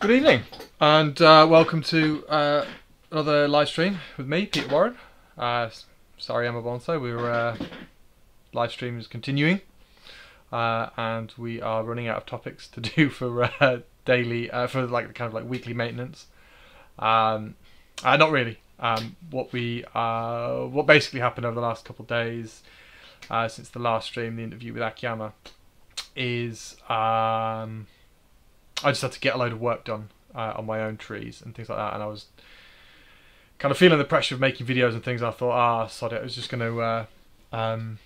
Good evening, and uh, welcome to uh, another live stream with me, Peter Warren. Uh, Saruyama Bonsai. We were uh, live stream is continuing, uh, and we are running out of topics to do for uh, daily, for like the kind of like weekly maintenance. Um, not really. Um, what we what basically happened over the last couple of days since the last stream, the interview with Akiyama, is um, I just had to get a load of work done uh, on my own trees and things like that, and I was kind of feeling the pressure of making videos and things. I thought, ah, sod it, I was just going to uh, um,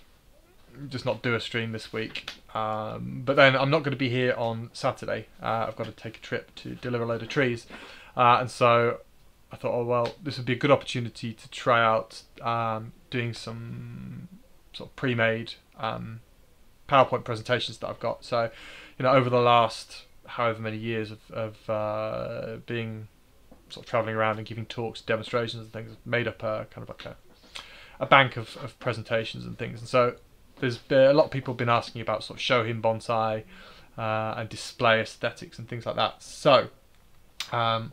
just not do a stream this week. Um, but then I'm not going to be here on Saturday. Uh, I've got to take a trip to deliver a load of trees, uh, and so I thought, oh well, this would be a good opportunity to try out um, doing some sort of pre-made um, PowerPoint presentations that I've got. So, you know, over the last however many years of, of uh, being sort of traveling around and giving talks, demonstrations, and things, made up a kind of like a, a bank of, of presentations and things. And so, there's been, a lot of people have been asking about sort of Shohin bonsai uh, and display aesthetics and things like that. So, um,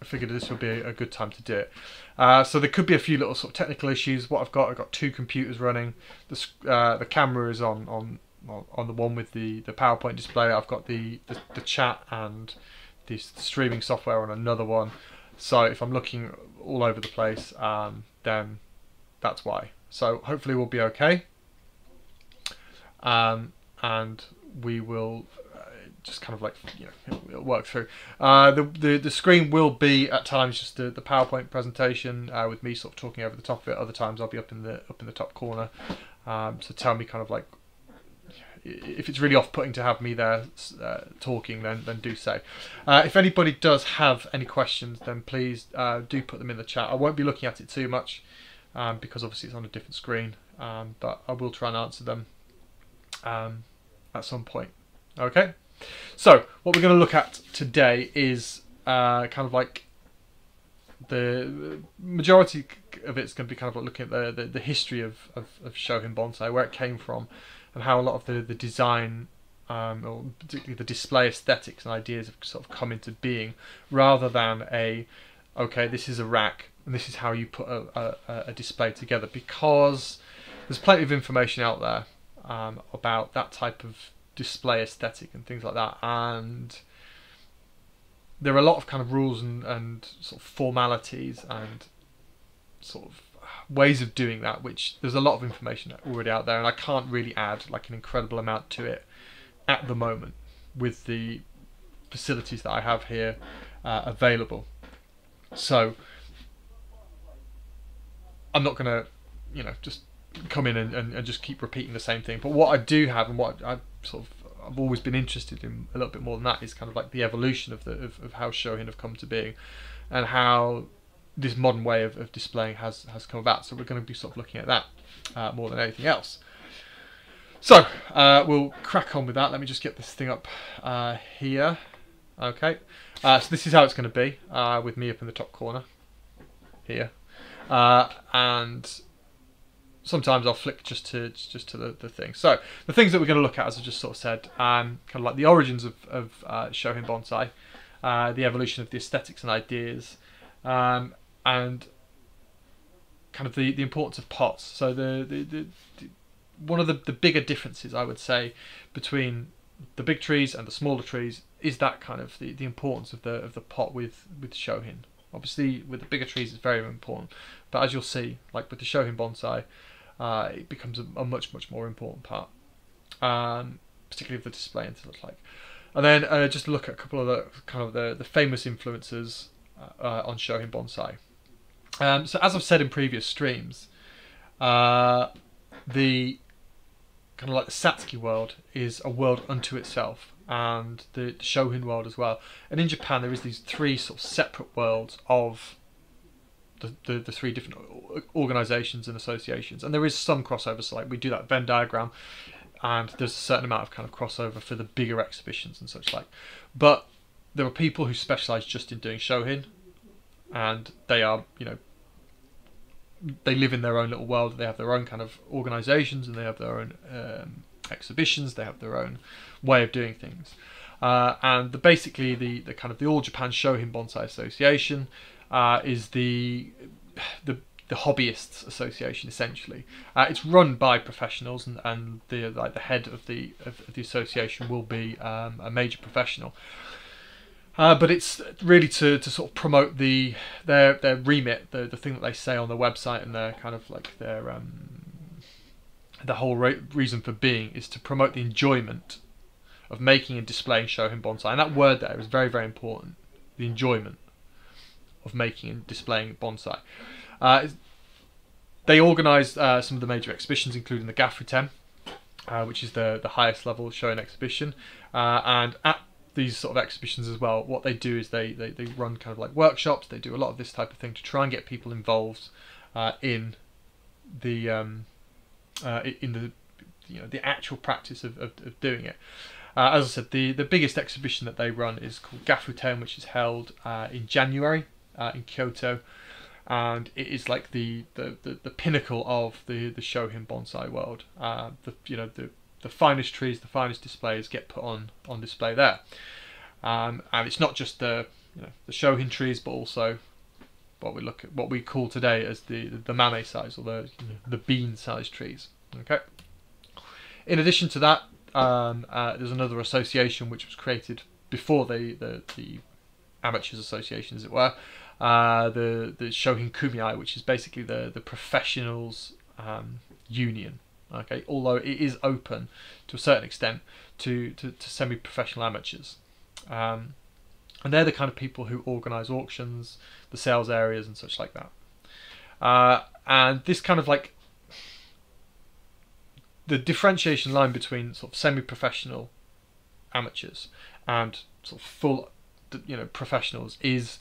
I figured this would be a good time to do it. Uh, so there could be a few little sort of technical issues. What I've got, I've got two computers running. The uh, the camera is on on well, on the one with the, the PowerPoint display. I've got the, the, the chat and the streaming software on another one. So if I'm looking all over the place, um, then that's why. So hopefully we'll be okay. Um, and we will uh, just kind of like you know work through. Uh, the, the the screen will be at times just the, the PowerPoint presentation uh, with me sort of talking over the top of it. Other times I'll be up in the up in the top corner. Um, so tell me kind of like if it's really off-putting to have me there uh, talking, then then do so. Uh, if anybody does have any questions, then please uh, do put them in the chat. I won't be looking at it too much um, because obviously it's on a different screen, um, but I will try and answer them um, at some point. Okay. So what we're going to look at today is uh, kind of like the majority of it's going to be kind of like looking at the, the, the history of, of, of Shohin Bonsai, where it came from, and how a lot of the, the design, um, or particularly the display aesthetics and ideas have sort of come into being, rather than a, okay, this is a rack and this is how you put a, a, a display together, because there's plenty of information out there um, about that type of display aesthetic and things like that, and there are a lot of kind of rules and, and sort of formalities and sort of ways of doing that which there's a lot of information already out there and I can't really add like an incredible amount to it at the moment with the facilities that I have here uh, available. So I'm not going to you know just come in and, and, and just keep repeating the same thing. But what I do have and what I sort of I've always been interested in a little bit more than that is kind of like the evolution of the of, of how Shohin have come to being, and how this modern way of, of displaying has has come about. So we're going to be sort of looking at that uh, more than anything else. So uh, we'll crack on with that. Let me just get this thing up uh, here. Okay, uh, so this is how it's going to be uh, with me up in the top corner here, uh, and sometimes I'll flick just to just to the, the thing. So the things that we're going to look at, as I just sort of said, um, kind of like the origins of, of uh, Shohin bonsai, uh, the evolution of the aesthetics and ideas, um, and kind of the, the importance of pots. So the, the, the, the one of the, the bigger differences I would say between the big trees and the smaller trees is that kind of the, the importance of the of the pot with with Shohin. Obviously, with the bigger trees, it's very important, but as you'll see, like with the Shohin bonsai, uh, it becomes a, a, much much more important part, um, particularly of the display and things like. And then uh, just look at a couple of the kind of the, the famous influences uh, on Shohin bonsai. Um, so as I've said in previous streams, uh, the kind of like the Satsuki world is a world unto itself, and the, the world as well. And in Japan, there is these three sort of separate worlds of the, the, the three different organizations and associations and there is some crossover so like we do that venn diagram and there's a certain amount of kind of crossover for the bigger exhibitions and such like but there are people who specialize just in doing shohin and they are you know they live in their own little world they have their own kind of organizations and they have their own um, exhibitions they have their own way of doing things Uh, and the, basically the, the kind of the All Japan Shohin Bonsai Association uh, is the the the hobbyists association essentially. Uh, it's run by professionals, and, and the like the head of the of, the association will be um, a major professional. Uh, but it's really to, to sort of promote the their their remit, the the thing that they say on their website, and their kind of like their um, the whole re- reason for being is to promote the enjoyment of making and displaying Shohin bonsai. And that word there is very very important. The enjoyment of making and displaying bonsai. Uh, they organised uh, some of the major exhibitions, including the Gafuten, uh, which is the the highest level Shohin exhibition. Uh, and at these sort of exhibitions as well, what they do is they, they, they run kind of like workshops. They do a lot of this type of thing to try and get people involved uh, in the um, uh, in the you know the actual practice of, of, of doing it. Uh, as I said, the, the biggest exhibition that they run is called Gafuten, which is held uh, in January uh, in Kyoto, and it is like the, the, the, the, pinnacle of the the Shohin bonsai world. Uh, the you know the the finest trees, the finest displays get put on on display there, um, and it's not just the you know, the Shohin trees, but also what we look at what we call today as the the mame size or the the bean size trees. Okay. In addition to that, um, uh, there's another association which was created before the the, the amateurs association, as it were, uh, the the Shohin Kumiai, which is basically the the professionals um, union. Okay, although it is open to a certain extent to to, to semi-professional amateurs. Um, and they're the kind of people who organise auctions, the sales areas, and such like that. Uh, and this kind of like the differentiation line between sort of semi-professional amateurs and sort of full, you know, professionals is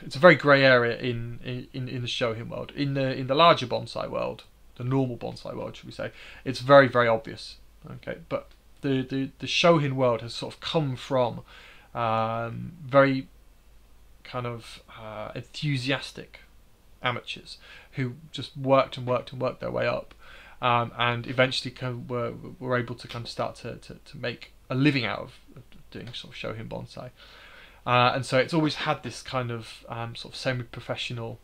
it's a very grey area in, in in the Shohin world. In the in the larger bonsai world, the normal bonsai world, should we say, it's very very obvious. Okay, but the the the Shohin world has sort of come from um, very kind of uh, enthusiastic amateurs who just worked and worked and worked their way up, um, and eventually kind of were were able to kind of start to, to, to make a living out of, doing sort of Shohin bonsai. Uh, and so it's always had this kind of um, sort of semi-professional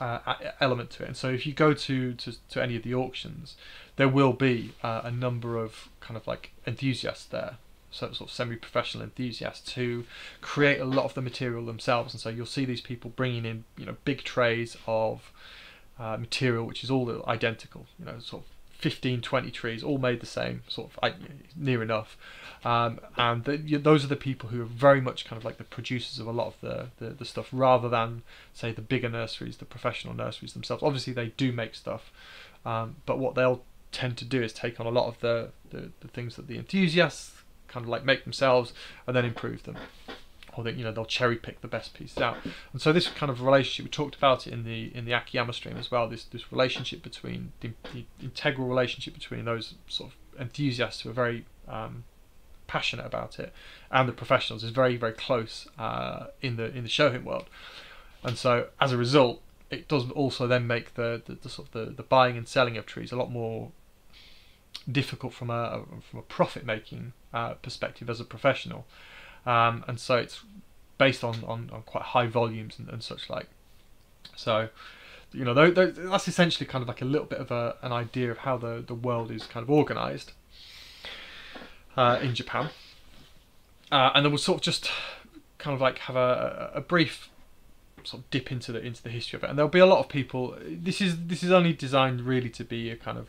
uh, element to it. And so if you go to, to, to any of the auctions, there will be uh, a number of kind of like enthusiasts there so sort of semi-professional enthusiasts who create a lot of the material themselves and so you'll see these people bringing in you know big trays of uh, material which is all identical you know sort of 15 20 trees all made the same sort of near enough. Um, and the, those are the people who are very much kind of like the producers of a lot of the, the, the stuff rather than say the bigger nurseries the professional nurseries themselves. Obviously they do make stuff um, but what they'll tend to do is take on a lot of the, the, the things that the enthusiasts kind of like make themselves and then improve them or that you know they'll cherry pick the best pieces out. And so this kind of relationship we talked about it in the in the akiyama stream as well this this relationship between the, the integral relationship between those sort of enthusiasts who are very um, passionate about it and the professionals is very very close uh, in the in the shohin world. And so as a result it does also then make the, the, the sort of the, the buying and selling of trees a lot more difficult from a from a profit making uh, perspective as a professional, um, and so it's based on, on, on quite high volumes and, and such like. So, you know, that's essentially kind of like a little bit of a, an idea of how the, the world is kind of organised uh, in Japan. Uh, and then we'll sort of just kind of like have a, a brief sort of dip into the into the history of it. And there'll be a lot of people. This is this is only designed really to be a kind of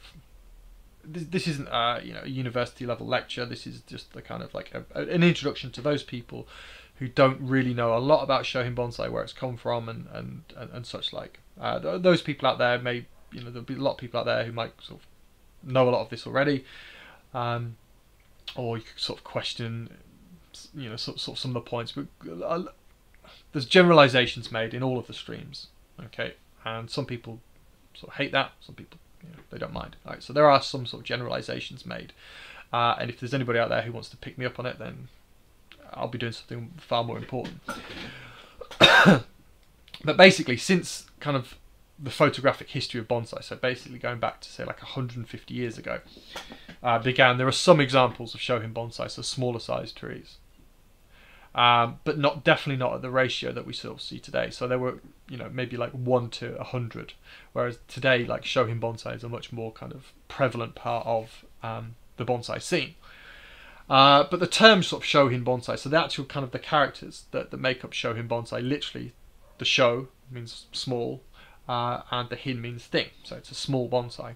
this, this isn't a you know a university level lecture. This is just the kind of like a, an introduction to those people who don't really know a lot about Shohin bonsai, where it's come from, and and and, and such like. Uh, those people out there may you know there'll be a lot of people out there who might sort of know a lot of this already, um, or you could sort of question you know sort, sort of some of the points, but uh, there's generalizations made in all of the streams. Okay, and some people sort of hate that, some people you know, they don't mind. All right, so there are some sort of generalizations made, uh, and if there's anybody out there who wants to pick me up on it, then I'll be doing something far more important. but basically, since kind of the photographic history of bonsai, so basically going back to say like 150 years ago, uh, began. There are some examples of Shohin bonsai, so smaller sized trees, um, but not definitely not at the ratio that we sort of see today. So there were, you know, maybe like one to a hundred, whereas today, like Shohin bonsai is a much more kind of prevalent part of um, the bonsai scene. Uh, but the term sort of Shohin bonsai, so the actual kind of the characters that, that make up Shohin bonsai, literally, the show means small, uh, and the Hin means thing, so it's a small bonsai.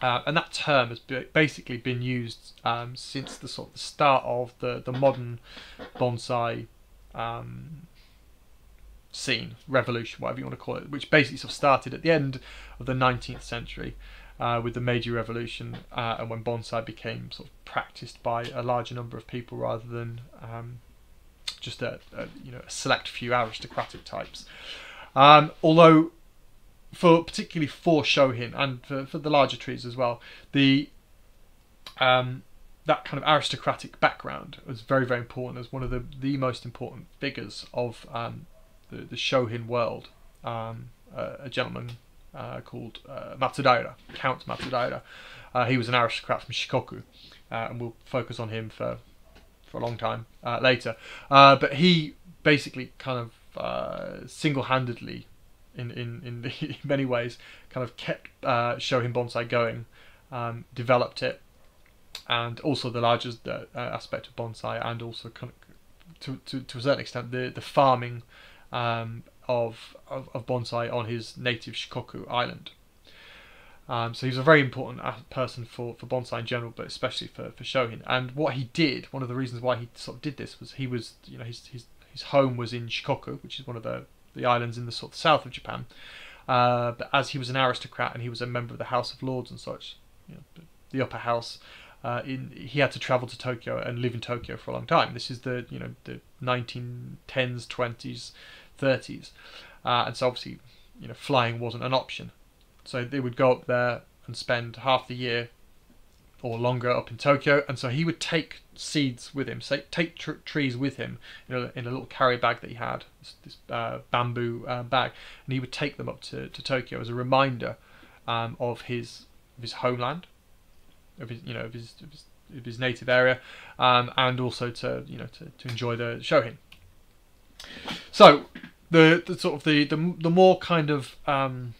Uh, and that term has basically been used um, since the sort of the start of the, the modern bonsai um, scene, revolution, whatever you want to call it, which basically sort of started at the end of the 19th century uh, with the Meiji Revolution uh, and when bonsai became sort of practiced by a larger number of people rather than um, just a, a, you know a select few aristocratic types. Um, although for particularly for Shohin and for, for the larger trees as well, the um, that kind of aristocratic background was very very important as one of the the most important figures of um, the the Shohin world. Um, uh, a gentleman uh, called uh, Matsudaira, Count Matsudaira. Uh, he was an aristocrat from Shikoku, uh, and we'll focus on him for for a long time uh, later. But he basically kind of single-handedly, in in in, the, in, many ways, kind of kept Shohin bonsai going, um, developed it, and also the largest aspect of bonsai, and also kind of, to, to to a certain extent the the farming um, of, of, of bonsai on his native Shikoku island. Um, so he's a very important person for, for bonsai in general, but especially for, for Shohin. And what he did, one of the reasons why he sort of did this was he was, you know, his his, his home was in Shikoku, which is one of the, the islands in the sort of south of Japan. Uh, but as he was an aristocrat and he was a member of the House of Lords and such, you know, the upper house, uh, in, he had to travel to Tokyo and live in Tokyo for a long time. This is the you know the 1910s, 20s, 30s, uh, and so obviously, you know, flying wasn't an option. So they would go up there and spend half the year or longer up in Tokyo, and so he would take seeds with him, say, take tr- trees with him in a, in a little carry bag that he had, this, this uh, bamboo uh, bag, and he would take them up to, to Tokyo as a reminder um, of his of his homeland, of his you know of his of his, of his native area, um, and also to you know to, to enjoy the Shohin. So the, the sort of the, the the more kind of um,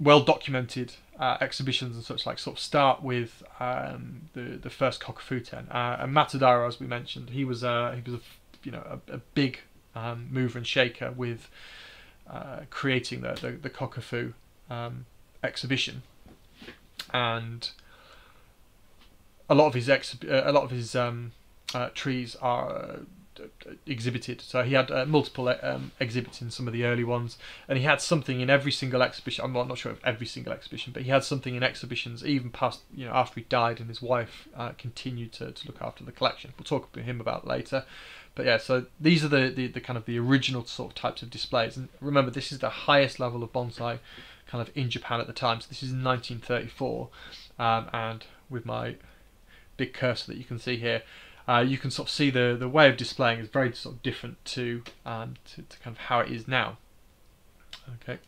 well documented uh, exhibitions and such like sort of start with um, the the first Kokufuten uh, and Matsudaira, as we mentioned, he was a he was a you know a, a big um, mover and shaker with uh, creating the the, the Kokufu um, exhibition, and a lot of his ex- a lot of his um, uh, trees are exhibited. So he had uh, multiple um, exhibits in some of the early ones, and he had something in every single exhibition. I'm not, not sure of every single exhibition, but he had something in exhibitions even past, you know, after he died, and his wife uh, continued to, to look after the collection. We'll talk to him about later. But yeah, so these are the, the, the kind of the original sort of types of displays. And remember, this is the highest level of bonsai kind of in Japan at the time. So this is in 1934, um, and with my big cursor that you can see here, uh, you can sort of see the, the way of displaying is very sort of different to, um, to, to kind of how it is now. Okay,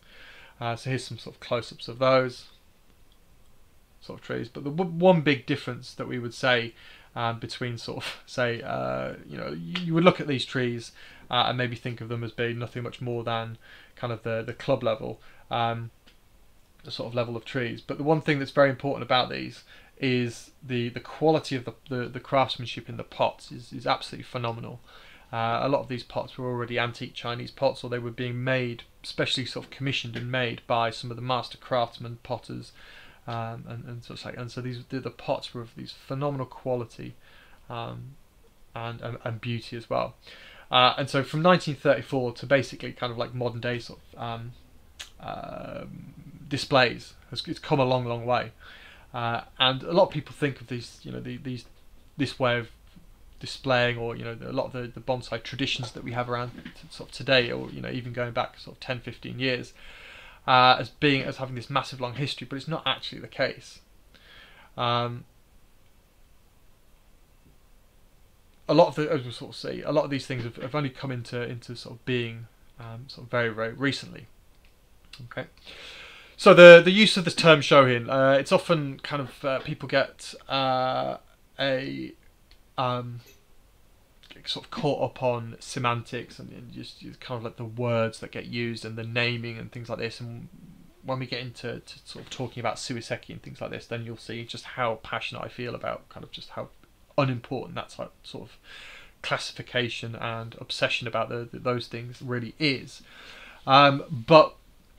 uh, so here's some sort of close-ups of those sort of trees. But the one big difference that we would say um, between sort of say uh, you know you, would look at these trees uh, and maybe think of them as being nothing much more than kind of the the club level, um, the sort of level of trees. But the one thing that's very important about these is the the quality of the, the, the craftsmanship in the pots is, is absolutely phenomenal. Uh, a lot of these pots were already antique Chinese pots, or they were being made, specially sort of commissioned and made by some of the master craftsmen potters, um, and and so like, and so these the, the, pots were of these phenomenal quality, um, and, and, and beauty as well. Uh, and so from 1934 to basically kind of like modern day sort of um, uh, displays, it's come a long, long way. Uh, and a lot of people think of these, you know, the, these this way of displaying, or you know, a lot of the, the bonsai traditions that we have around sort of today, or you know, even going back sort of 10, 15 years, uh, as being as having this massive long history, but it's not actually the case. Um, a lot of the, as we sort of see, a lot of these things have, have only come into into sort of being um, sort of very very recently. Okay. So the the use of this term shohin, uh, it's often kind of uh, people get uh, a um, sort of caught up on semantics and, and just, just, kind of like the words that get used and the naming and things like this. And when we get into sort of talking about suiseki and things like this, then you'll see just how passionate I feel about kind of just how unimportant that type, sort of classification and obsession about the, the, those things really is. Um, but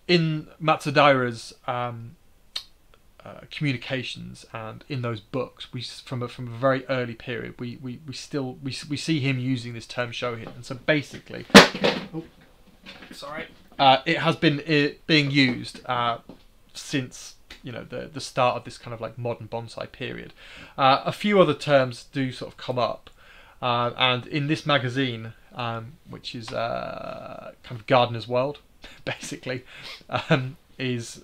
in Matsudaira's um, uh, communications and in those books, we from a, from a very early period, we, we, we still we, we see him using this term shohin, and so basically, oh, sorry, uh, it has been it, being used uh, since you know the the start of this kind of like modern bonsai period. Uh, a few other terms do sort of come up, uh, and in this magazine, um, which is uh, kind of Gardener's World, basically, um, is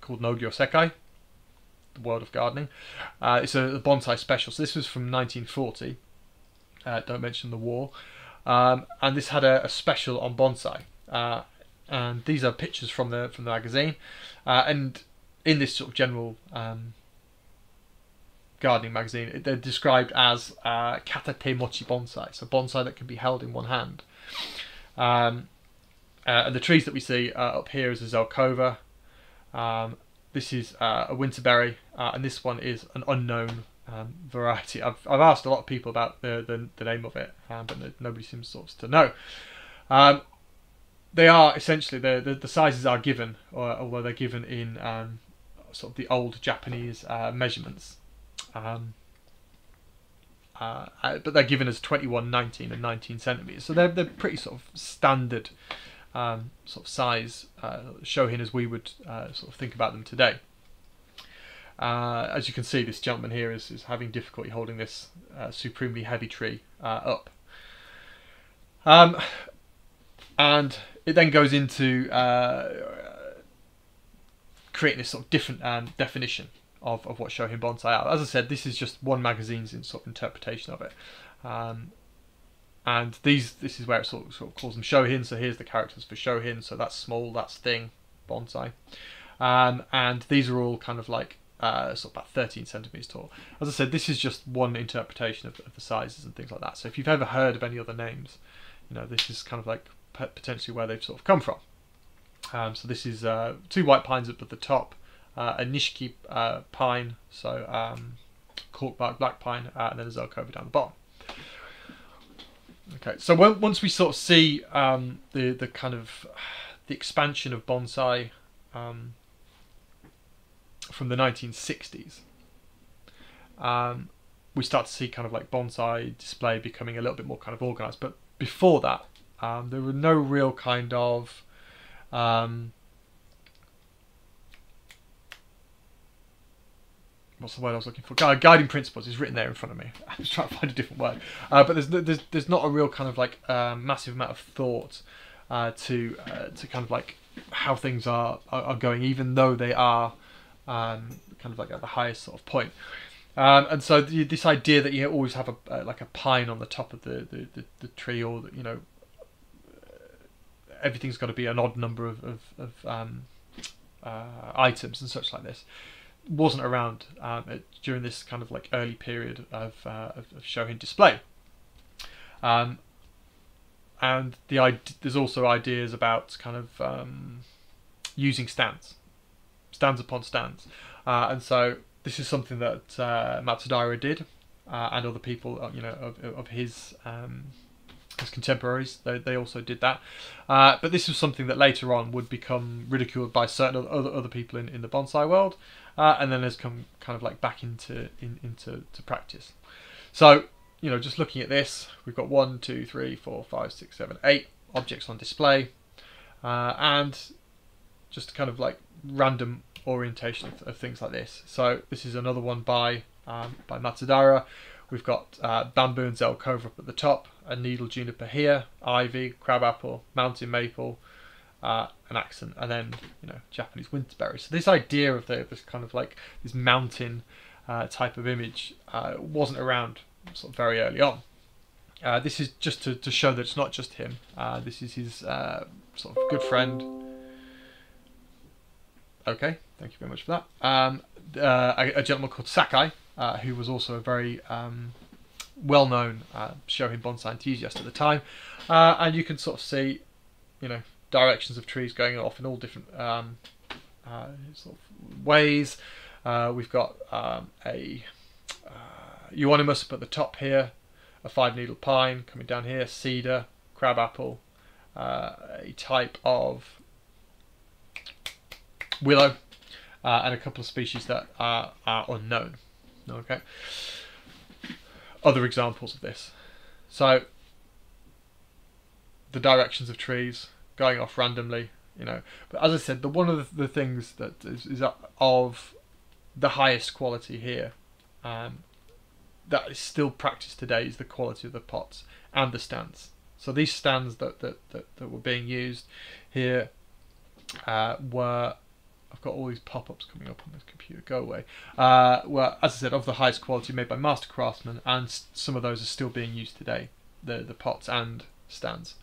called Nogyo Sekai the world of gardening. Uh, it's a, a, bonsai special. So this was from 1940. Uh, don't mention the war. Um, and this had a, a special on bonsai. Uh, and these are pictures from the from the magazine. Uh, and in this sort of general um, gardening magazine, they're described as uh, katate mochi bonsai, so bonsai that can be held in one hand. Um, uh, and the trees that we see uh, up here is a Zelkova, um, this is uh, a winterberry, uh, and this one is an unknown um, variety. I've, I've asked a lot of people about the, the, the name of it, um, but nobody seems to know. Um, they are essentially the, the, the sizes are given, or although they're given in um, sort of the old Japanese uh, measurements. Um, uh, but they're given as 21, 19, and 19 centimeters, so they're they're pretty sort of standard um, sort of size uh, as we would uh, sort of think about them today. Uh, as you can see, this gentleman here is, is having difficulty holding this uh, supremely heavy tree uh, up. Um, and it then goes into uh, creating this sort of different um, definition of, of what Shohin Bonsai are. As I said, this is just one magazine's sort of interpretation of it. Um, and these this is where it sort of, sort of calls them shohin. So here's the characters for shohin. So that's small, that's thing, bonsai, um, and these are all kind of like uh, sort of about 13 centimeters tall. As I said, this is just one interpretation of, of, the sizes and things like that. So if you've ever heard of any other names, you know this is kind of like potentially where they've sort of come from. Um, so this is uh, two white pines up at the top, uh, a nishiki uh, pine, so um, corkbark black pine, uh, and then a zelkova down the bottom. Okay, so when, once we sort of see um, the the kind of the expansion of bonsai um, from the 1960s, um, we start to see kind of like bonsai display becoming a little bit more kind of organized. But before that, um, there were no real kind of what's the word I was looking for? Guiding principles is written there in front of me. I was trying to find a different word, uh, but there's there's there's not a real kind of like uh, massive amount of thought uh, to uh, to kind of like how things are, are, are going, even though they are um, kind of like at the highest sort of point. Um, and so the, this idea that you always have a like a pine on the top of the the, the, the tree, or you know everything's got to be an odd number of of, of um, uh, items and such like this wasn't around um, during this kind of like early period of, uh, of, of display. Um, and the there's also ideas about kind of um, using stands, stands upon stands, uh, and so this is something that uh, Matsudaira did, uh, and other people, uh, you know, of, of his um, his contemporaries, they, they also did that. Uh, but this was something that later on would become ridiculed by certain other other people in, in the bonsai world, uh, and then has come kind of like back into in, into to practice. So you know, just looking at this, we've got one, two, three, four, five, six, seven, eight objects on display, uh, and just kind of like random orientation of, of, things like this. So this is another one by um, by Matsudaira. We've got uh, bamboo and zelkova up at the top, a needle juniper here, ivy, crabapple, mountain maple, uh, an accent, and then you know Japanese winterberry. So this idea of the, this kind of like this mountain uh, type of image uh, wasn't around sort of very early on. Uh, this is just to, to show that it's not just him. Uh, this is his uh, sort of good friend. Okay, thank you very much for that. Um, uh, a, a, gentleman called Sakai, who was also a very um, well-known uh, Shohin bonsai enthusiast at the time, and you can sort of see, you know, directions of trees going off in all different um, uh, sort of ways. Uh, we've got um, a uh, euonymus at the top here, a five-needle pine coming down here, cedar, crabapple, uh, a type of willow, uh, and a couple of species that are, are unknown. Okay. Other examples of this. So the directions of trees going off randomly, you know. But as I said, the one of the, things that is, is, of the highest quality here, um, that is still practiced today, is the quality of the pots and the stands. So these stands that that, that, that were being used here uh, were I've got all these pop-ups coming up on this computer. Go away. Uh, well, as I said, of the highest quality, made by master craftsmen, and some of those are still being used today. The the pots and stands.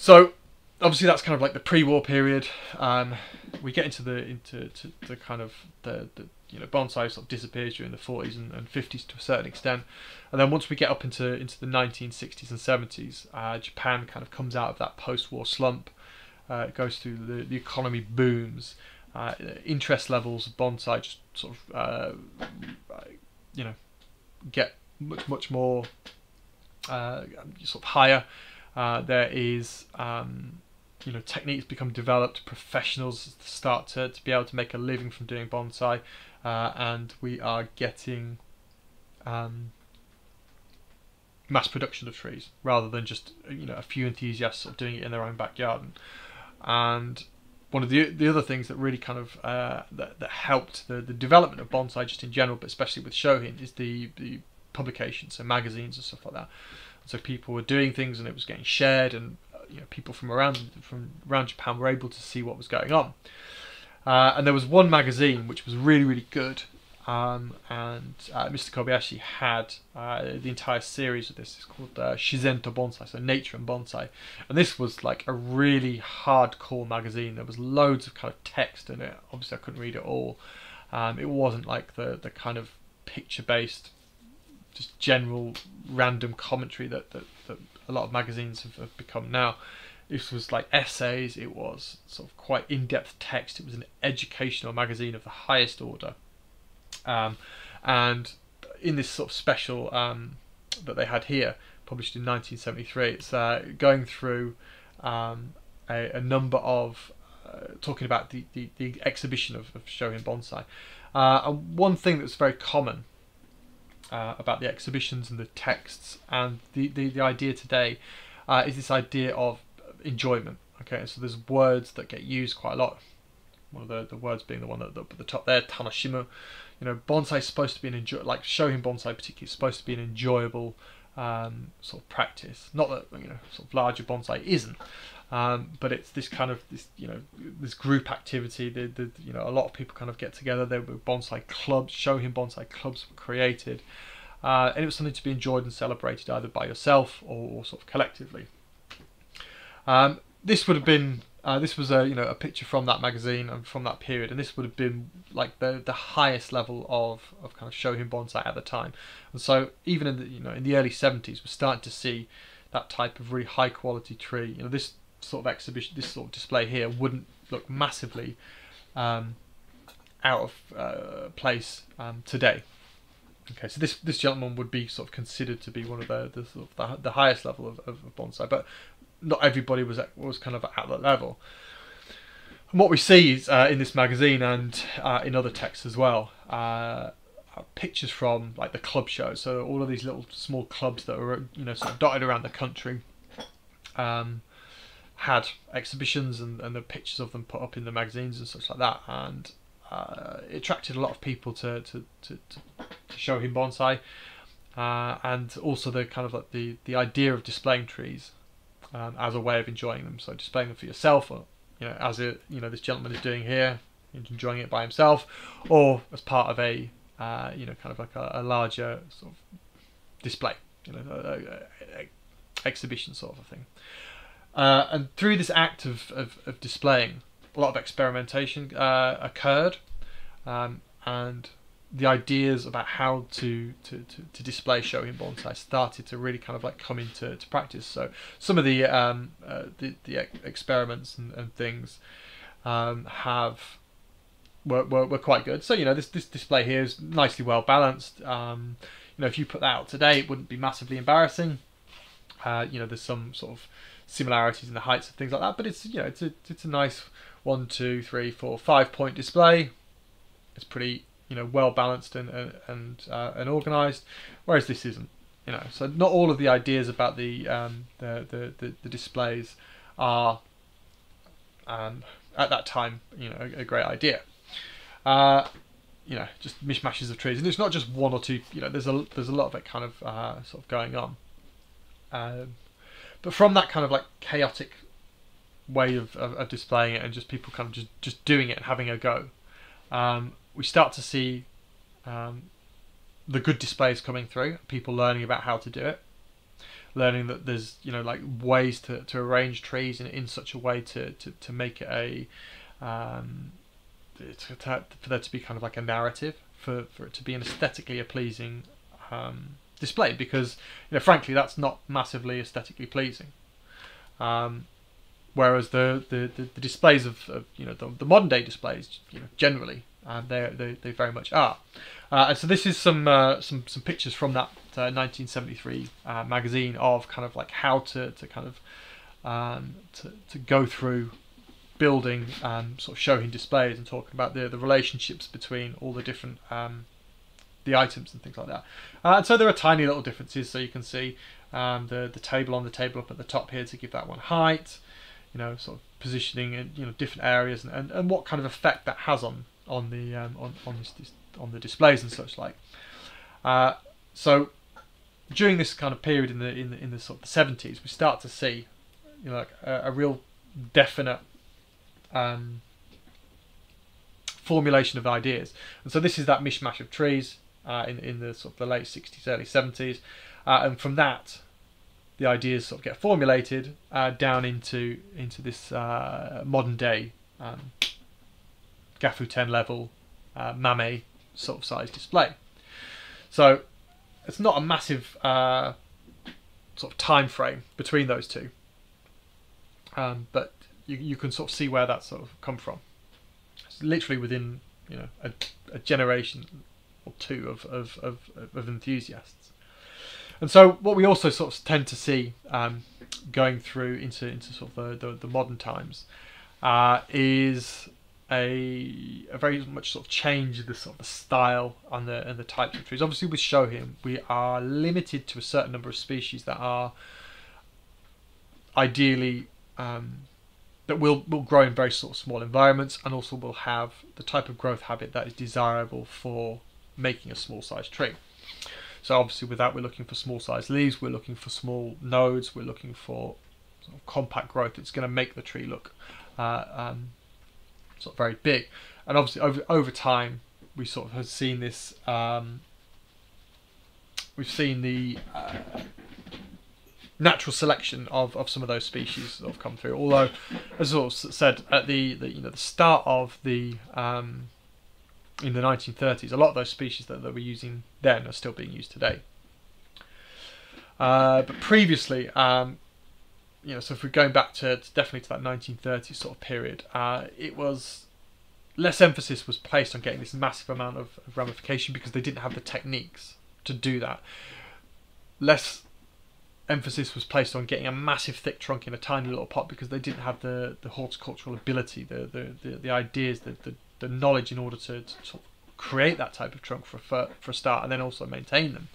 So obviously that's kind of like the pre-war period. Um, we get into the into to, the kind of the, the you know bonsai sort of disappears during the 40s and, and 50s to a certain extent, and then once we get up into into the 1960s and 70s, uh, Japan kind of comes out of that post-war slump uh, it goes through the, the economy booms, uh, interest levels of bonsai just sort of uh, you know get much much more uh, sort of higher. Uh, there is um, you know techniques become developed, professionals start to, to be able to make a living from doing bonsai, uh, and we are getting um, mass production of trees rather than just you know a few enthusiasts sort of doing it in their own backyard. And, one of the the other things that really kind of uh, that, that helped the, the development of bonsai just in general, but especially with Shohin, is the the publications, so magazines and stuff like that. So people were doing things and it was getting shared, and uh, you know people from around from around Japan were able to see what was going on. Uh, and there was one magazine which was really really good, um, and uh, Mr. Kobayashi had uh, the entire series of this. It's called uh, Shizento Bonsai, so Nature and Bonsai. And this was like a really hardcore magazine. There was loads of kind of text in it. Obviously, I couldn't read it all. Um, it wasn't like the, the kind of picture based, just general random commentary that, that, that a lot of magazines have, have become now. This was like essays, it was sort of quite in depth text, it was an educational magazine of the highest order. Um, and in this sort of special um, that they had here, published in 1973, it's uh, going through um, a, a, number of uh, talking about the, the, the exhibition of, of Shohin Bonsai. Uh, and one thing that's very common uh, about the exhibitions and the texts and the, the, the idea today uh, is this idea of enjoyment. Okay, so there's words that get used quite a lot. One of the, the words being the one at the, at the top there, Tanoshimu, you know, bonsai is supposed to be an enjoy like Shohin bonsai particularly is supposed to be an enjoyable um, sort of practice. Not that you know, sort of larger bonsai isn't, um, but it's this kind of this you know this group activity. The, the you know a lot of people kind of get together. There were bonsai clubs, Shohin bonsai clubs were created, uh, and it was something to be enjoyed and celebrated either by yourself or, or sort of collectively. Um, this would have been uh, this was a you know a picture from that magazine and from that period, and this would have been like the the highest level of, of kind of Shohin bonsai at the time. And so even in the you know in the early 70s, we're starting to see that type of really high quality tree. You know this sort of exhibition, this sort of display here wouldn't look massively um, out of uh, place um, today. Okay, so this this gentleman would be sort of considered to be one of the the, sort of the, the highest level of, of bonsai, but not everybody was at, was kind of at that level. And what we see is, uh, in this magazine and uh, in other texts as well, uh, pictures from like the club shows. So all of these little small clubs that are you know sort of dotted around the country um, had exhibitions and, and the pictures of them put up in the magazines and such like that, and uh, it attracted a lot of people to to, to, to, to Shohin bonsai. Uh, and also the kind of like the, the idea of displaying trees um, as a way of enjoying them. So displaying them for yourself, or you know, as it you know this gentleman is doing here, enjoying it by himself, or as part of a uh, you know kind of like a, a, larger sort of display, you know, a, a, exhibition sort of a thing. Uh, and through this act of, of, of displaying, a lot of experimentation uh, occurred, um, and the ideas about how to, to, to, to display Shohin bonsai started to really kind of like come into to practice. So some of the um, uh, the, the experiments and, and things um, have were, were, were quite good. So you know this this display here is nicely well balanced. Um, you know if you put that out today, it wouldn't be massively embarrassing. Uh, you know there's some sort of similarities in the heights and things like that, but it's you know it's a it's a nice one, two, three, four, five point display. It's pretty you know well balanced and and uh, and organised, whereas this isn't. You know, so not all of the ideas about the um, the, the, the, the displays are um, at that time you know a, a great idea. Uh, you know, just mishmashes of trees, and it's not just one or two. You know, there's a there's a lot of it kind of uh, sort of going on. Um, but from that kind of like chaotic way of, of, of, displaying it and just people kind of just, just doing it and having a go, um, we start to see um, the good displays coming through, people learning about how to do it, learning that there's you know like ways to, to arrange trees in, in such a way to, to, to make it a um, to, to, for there to be kind of like a narrative for, for it to be an aesthetically a pleasing um, display because you know frankly that's not massively aesthetically pleasing um, whereas the, the, the, the, displays of, of you know the, the modern day displays you know generally and they they they very much are. Uh, and so this is some uh, some some pictures from that uh, 1973 uh, magazine of kind of like how to to kind of um, to to go through building um, sort of Shohin displays and talking about the the relationships between all the different um, the items and things like that. Uh, and so there are tiny little differences. So you can see um, the the table on the table up at the top here to give that one height. You know, sort of positioning in you know different areas and, and, and what kind of effect that has on on the um, on on, this, on the displays and such like. Uh, so during this kind of period in the in the, in the sort of the seventies, we start to see you know like a, a real definite um, formulation of ideas, and so this is that mishmash of trees uh, in in the sort of the late sixties, early seventies, uh, and from that the ideas sort of get formulated uh, down into into this uh, modern day um, Gafuten level uh, Mame sort of size display. So it's not a massive uh, sort of time frame between those two, um, but you, you can sort of see where that sort of come from. It's literally within you know a, a generation or two of, of, of, of enthusiasts. And so what we also sort of tend to see um, going through into, into sort of the, the, the modern times uh, is a, a very much sort of change the sort of the style and the and the types of trees. Obviously, with Shohin, we are limited to a certain number of species that are ideally um, that will will grow in very sort of small environments, and also will have the type of growth habit that is desirable for making a small size tree. So obviously, with that, we're looking for small size leaves. We're looking for small nodes. We're looking for sort of compact growth. It's going to make the tree look uh, um, sort of very big. And obviously over over time we sort of have seen this. Um, we've seen the uh, natural selection of, of some of those species that have come through. Although, as I sort of said at the, the you know the start of the um, in the 1930s, a lot of those species that, that we're using then are still being used today. Uh, but previously, um, you know, so if we're going back to, to definitely to that 1930s sort of period, uh, it was less emphasis was placed on getting this massive amount of, of ramification because they didn't have the techniques to do that. Less emphasis was placed on getting a massive thick trunk in a tiny little pot because they didn't have the, the horticultural ability, the the, the, the ideas, the, the, the knowledge in order to, to sort of create that type of trunk for, for, for a start and then also maintain them.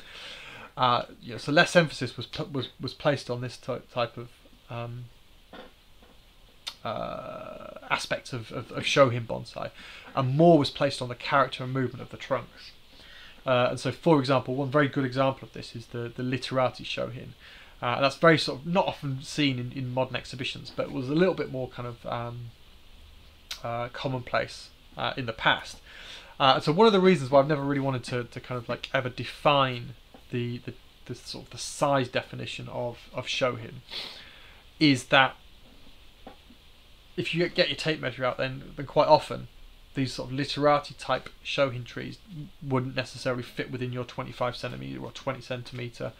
Uh, so less emphasis was was was placed on this type of um, uh, of, of, of Shohin bonsai, and more was placed on the character and movement of the trunks. Uh, and so, for example, one very good example of this is the the Literati Shohin. Uh, that's very sort of not often seen in, in modern exhibitions, but was a little bit more kind of um, uh, commonplace uh, in the past. Uh, so one of the reasons why I've never really wanted to, to kind of like ever define the, the, the sort of the size definition of of Shohin is that if you get your tape measure out, then then quite often these sort of literati type shohin trees wouldn't necessarily fit within your 25 centimeter or 20 centimeter,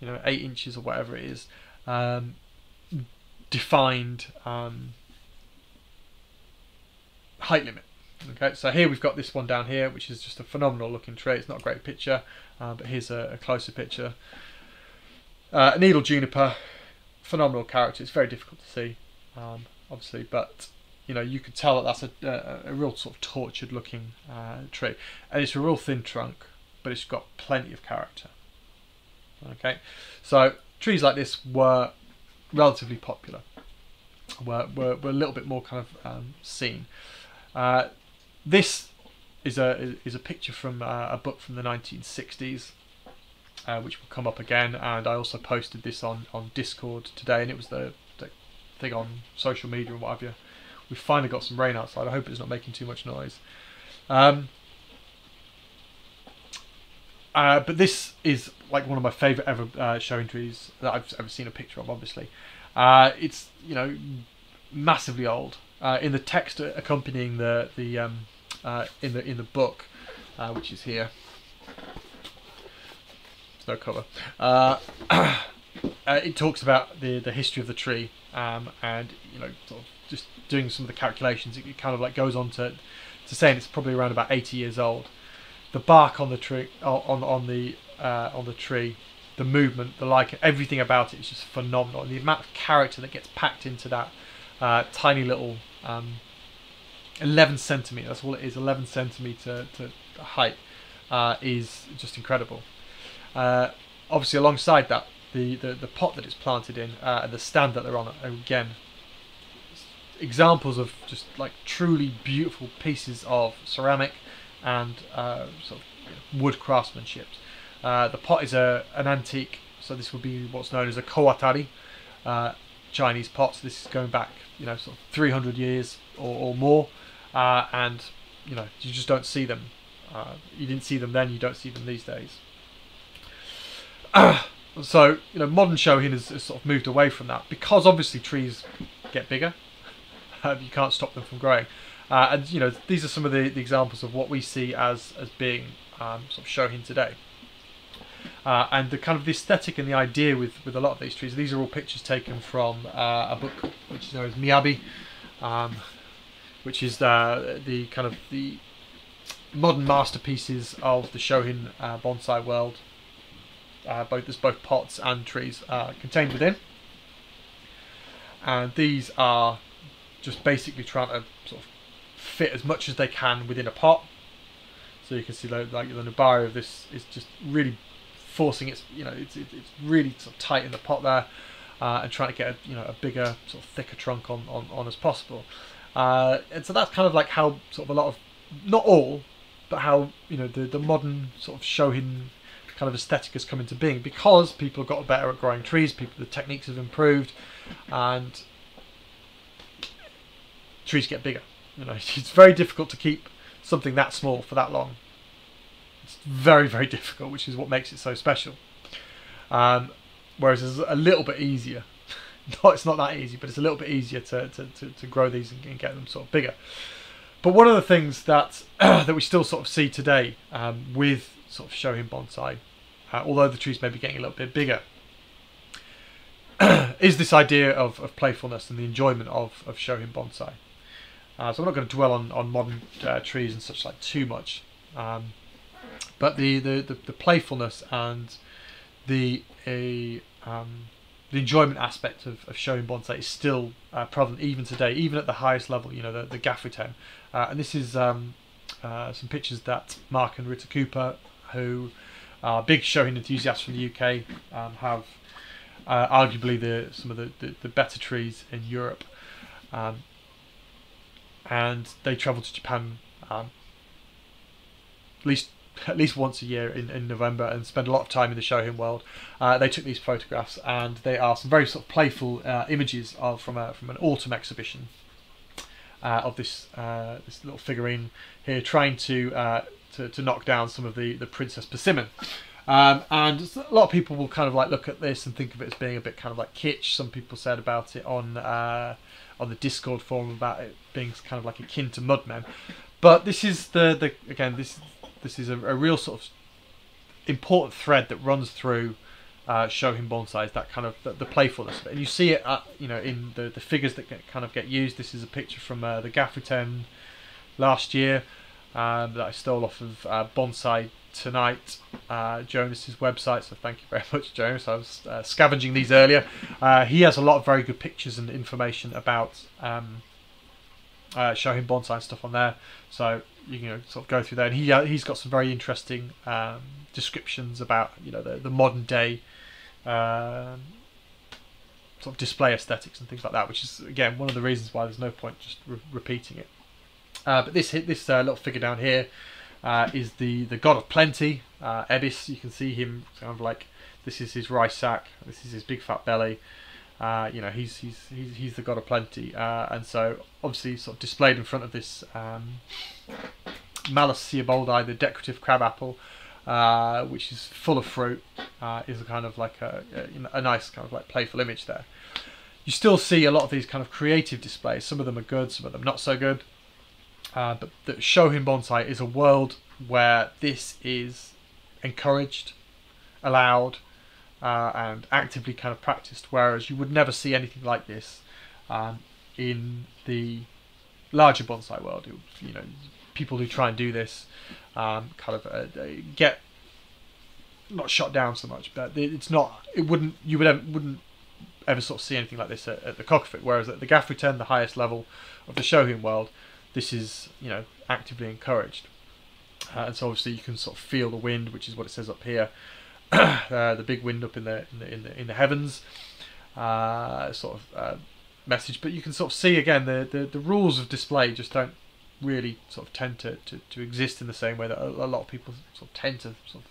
you know, eight inches or whatever it is, um, defined um, height limit. Okay, so here we've got this one down here, which is just a phenomenal looking tree. It's not a great picture, uh, but here's a, a closer picture. Uh, needle juniper, phenomenal character. It's very difficult to see, um, obviously, but you know you could tell that that's a, a, a real sort of tortured looking uh, tree, and it's a real thin trunk, but it's got plenty of character. Okay, so trees like this were relatively popular. Were, were, were a little bit more kind of um, seen. Uh, this is a is a picture from uh, a book from the 1960s, uh, which will come up again. And I also posted this on on Discord today, and it was the, the thing on social media and what have you. We finally got some rain outside. I hope it's not making too much noise. Um, uh, but this is like one of my favourite ever uh, shohin trees that I've ever seen a picture of. Obviously, uh, it's you know massively old. Uh, in the text accompanying the the um, uh, in the in the book, uh, which is here. There's no cover. Uh, uh, it talks about the the history of the tree, um, and you know, sort of just doing some of the calculations. It, it kind of like goes on to to saying it's probably around about 80 years old. The bark on the tree on on the uh, on the tree the movement, the like, everything about it is just phenomenal. And the amount of character that gets packed into that uh, tiny little um, 11 centimeter. That's all it is. 11 centimeter to height uh, is just incredible. Uh, obviously, alongside that, the, the, the pot that it's planted in uh, and the stand that they're on again examples of just like truly beautiful pieces of ceramic and uh, sort of wood craftsmanship. Uh, the pot is a an antique, so this would be what's known as a kowatari uh, Chinese pot. So this is going back, you know, sort of 300 years or, or more uh, and you know you just don't see them. Uh, you didn't see them then, you don't see them these days. so you know, modern shohin has, has, sort of moved away from that because obviously trees get bigger. you can't stop them from growing, uh, and you know these are some of the, the, examples of what we see as as being um, sort of shohin today. Uh, and the kind of the aesthetic and the idea with, with a lot of these trees. These are all pictures taken from uh, a book which is known as Miyabi, um, which is the, the kind of the modern masterpieces of the Shohin uh, bonsai world. Uh, both there's both pots and trees uh, contained within, and these are just basically trying to sort of fit as much as they can within a pot. So you can see like, like the nebari of this is just really forcing its you know it's it's really sort of tight in the pot there, uh, and trying to get a, you know a bigger sort of thicker trunk on on, on as possible. Uh, and so that's kind of like how sort of a lot of, not all, but how you know the the modern sort of shohin kind of aesthetic has come into being because people got better at growing trees. People the techniques have improved, and trees get bigger. You know, it's very difficult to keep something that small for that long. It's very very difficult, which is what makes it so special. Um, whereas it's a little bit easier not, it's not that easy, but it's a little bit easier to, to, to, to grow these and, and, get them sort of bigger. But one of the things that that we still sort of see today um, with sort of shohin bonsai, uh, although the trees may be getting a little bit bigger, is this idea of, of playfulness and the enjoyment of, of shohin bonsai. Uh, so I'm not going to dwell on, on modern uh, trees and such like too much. Um, but the, the, the, the, playfulness and the a um, the enjoyment aspect of, of shohin bonsai is still uh, prevalent even today, even at the highest level, you know, the, the Gafuten. Uh, and this is um, uh, some pictures that Mark and Rita Cooper, who are big shohin enthusiasts from the UK, um, have uh, arguably the some of the, the, the, better trees in Europe. Um, and they travel to Japan um, at least at least once a year in, in November and spend a lot of time in the Shohin world. Uh, they took these photographs and they are some very sort of playful uh, images of from a, from an autumn exhibition uh, of this uh, this little figurine here trying to, uh, to to knock down some of the the Princess Persimmon. Um, and a lot of people will kind of like look at this and think of it as being a bit kind of like kitsch. Some people said about it on uh, on the Discord forum about it being kind of like akin to Mudmen. But this is the, the again this this is a, a real sort of important thread that runs through uh, Shohin bonsai is that kind of the, the, playfulness. And you see it, at, you know, in the, the figures that get, kind of get used. This is a picture from uh, the Gafuten last year um, that I stole off of uh, Bonsai Tonight, uh, Jonas's website. So thank you very much, Jonas. I was uh, scavenging these earlier. Uh, he has a lot of very good pictures and information about um, uh, Shohin bonsai and stuff on there. So you know, sort of go through there, and he uh, he's got some very interesting um, descriptions about you know the, the modern day um, sort of display aesthetics and things like that, which is again one of the reasons why there's no point just re- repeating it. Uh, but this this uh, little figure down here uh, is the the god of plenty, uh, Ebisu. You can see him kind of like this is his rice sack, this is his big fat belly. Uh, you know he's he's he's, he's the god of plenty, uh, and so obviously sort of displayed in front of this um, Malus sieboldii, the decorative crab apple, uh, which is full of fruit, uh, is a kind of like a, a, a, nice kind of like playful image there. You still see a lot of these kind of creative displays. Some of them are good, some of them not so good. Uh, but the Shohin Bonsai is a world where this is encouraged, allowed, uh, and actively kind of practiced. Whereas you would never see anything like this um, in the larger bonsai world. It, you know, people who try and do this um, kind of uh, get not shot down so much, but it's not. It wouldn't. You would ever, wouldn't ever sort of see anything like this at, at the Kokufu. Whereas at the Gafuten, the highest level of the Shohin world, this is you know actively encouraged. Uh, and so obviously you can sort of feel the wind, which is what it says up here. uh, the big wind up in the in the in the, in the heavens, uh, sort of uh, message. But you can sort of see again the, the the rules of display just don't really sort of tend to, to, to exist in the same way that a, a lot of people sort of tend to sort of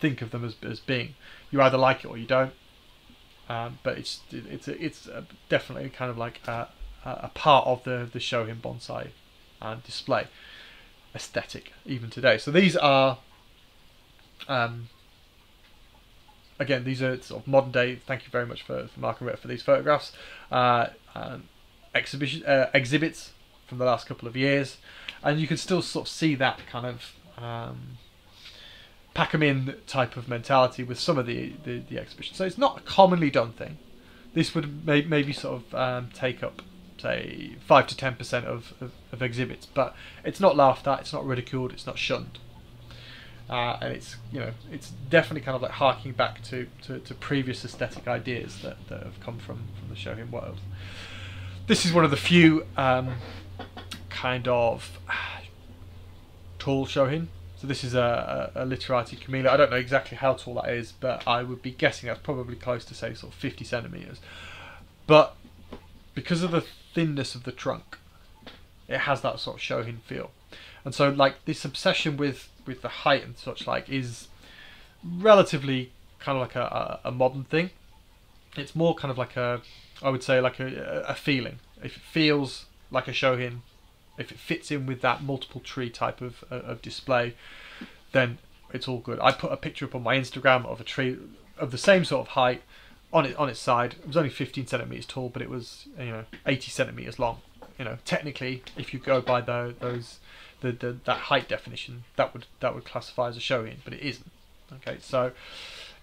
think of them as, as being. You either like it or you don't. Um, but it's it's it's definitely kind of like a, a part of the the Shohin bonsai and display aesthetic even today. So these are um, again these are sort of modern day. Thank you very much for, for Mark and Rita for these photographs. Uh, um, exhibition uh, exhibits from the last couple of years, and you can still sort of see that kind of um, pack them in type of mentality with some of the, the, the exhibitions. So it's not a commonly done thing. This would may, maybe sort of um, take up, say, 5 to 10% of, of, of, exhibits, but it's not laughed at, it's not ridiculed, it's not shunned. Uh, and it's you know it's definitely kind of like harking back to, to, to previous aesthetic ideas that, that have come from, from the Shohin world. This is one of the few um, kind of tall Shohin so this is a, a, a Literati Camellia. I don't know exactly how tall that is, but I would be guessing that's probably close to say sort of 50 centimeters. But because of the thinness of the trunk, it has that sort of Shohin feel. And so like this obsession with with the height and such like is relatively kind of like a, a, a modern thing. It's more kind of like a I would say like a, a feeling. If it feels like a Shohin, if it fits in with that multiple tree type of, uh, of display, then it's all good. I put a picture up on my Instagram of a tree of the same sort of height on it on its side. It was only 15 centimeters tall, but it was you know 80 centimeters long. You know, technically, if you go by the, those the, the that height definition, that would that would classify as a Shohin, but it isn't. Okay, so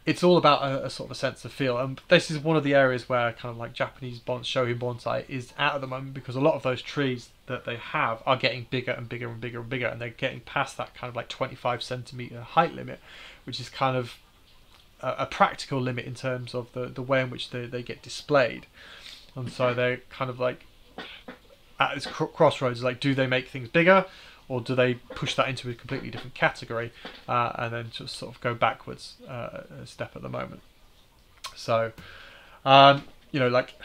it's all about a, a, sort of a sense of feel, and this is one of the areas where kind of like Japanese bon- Shohin bonsai is at at the moment because a lot of those trees that they have are getting bigger and bigger and bigger and bigger, and they're getting past that kind of like 25 centimeter height limit, which is kind of a, a practical limit in terms of the the way in which they they get displayed, and so they're kind of like at this crossroads, like do they make things bigger or do they push that into a completely different category uh, and then just sort of go backwards uh, a step at the moment? So, um, you know, like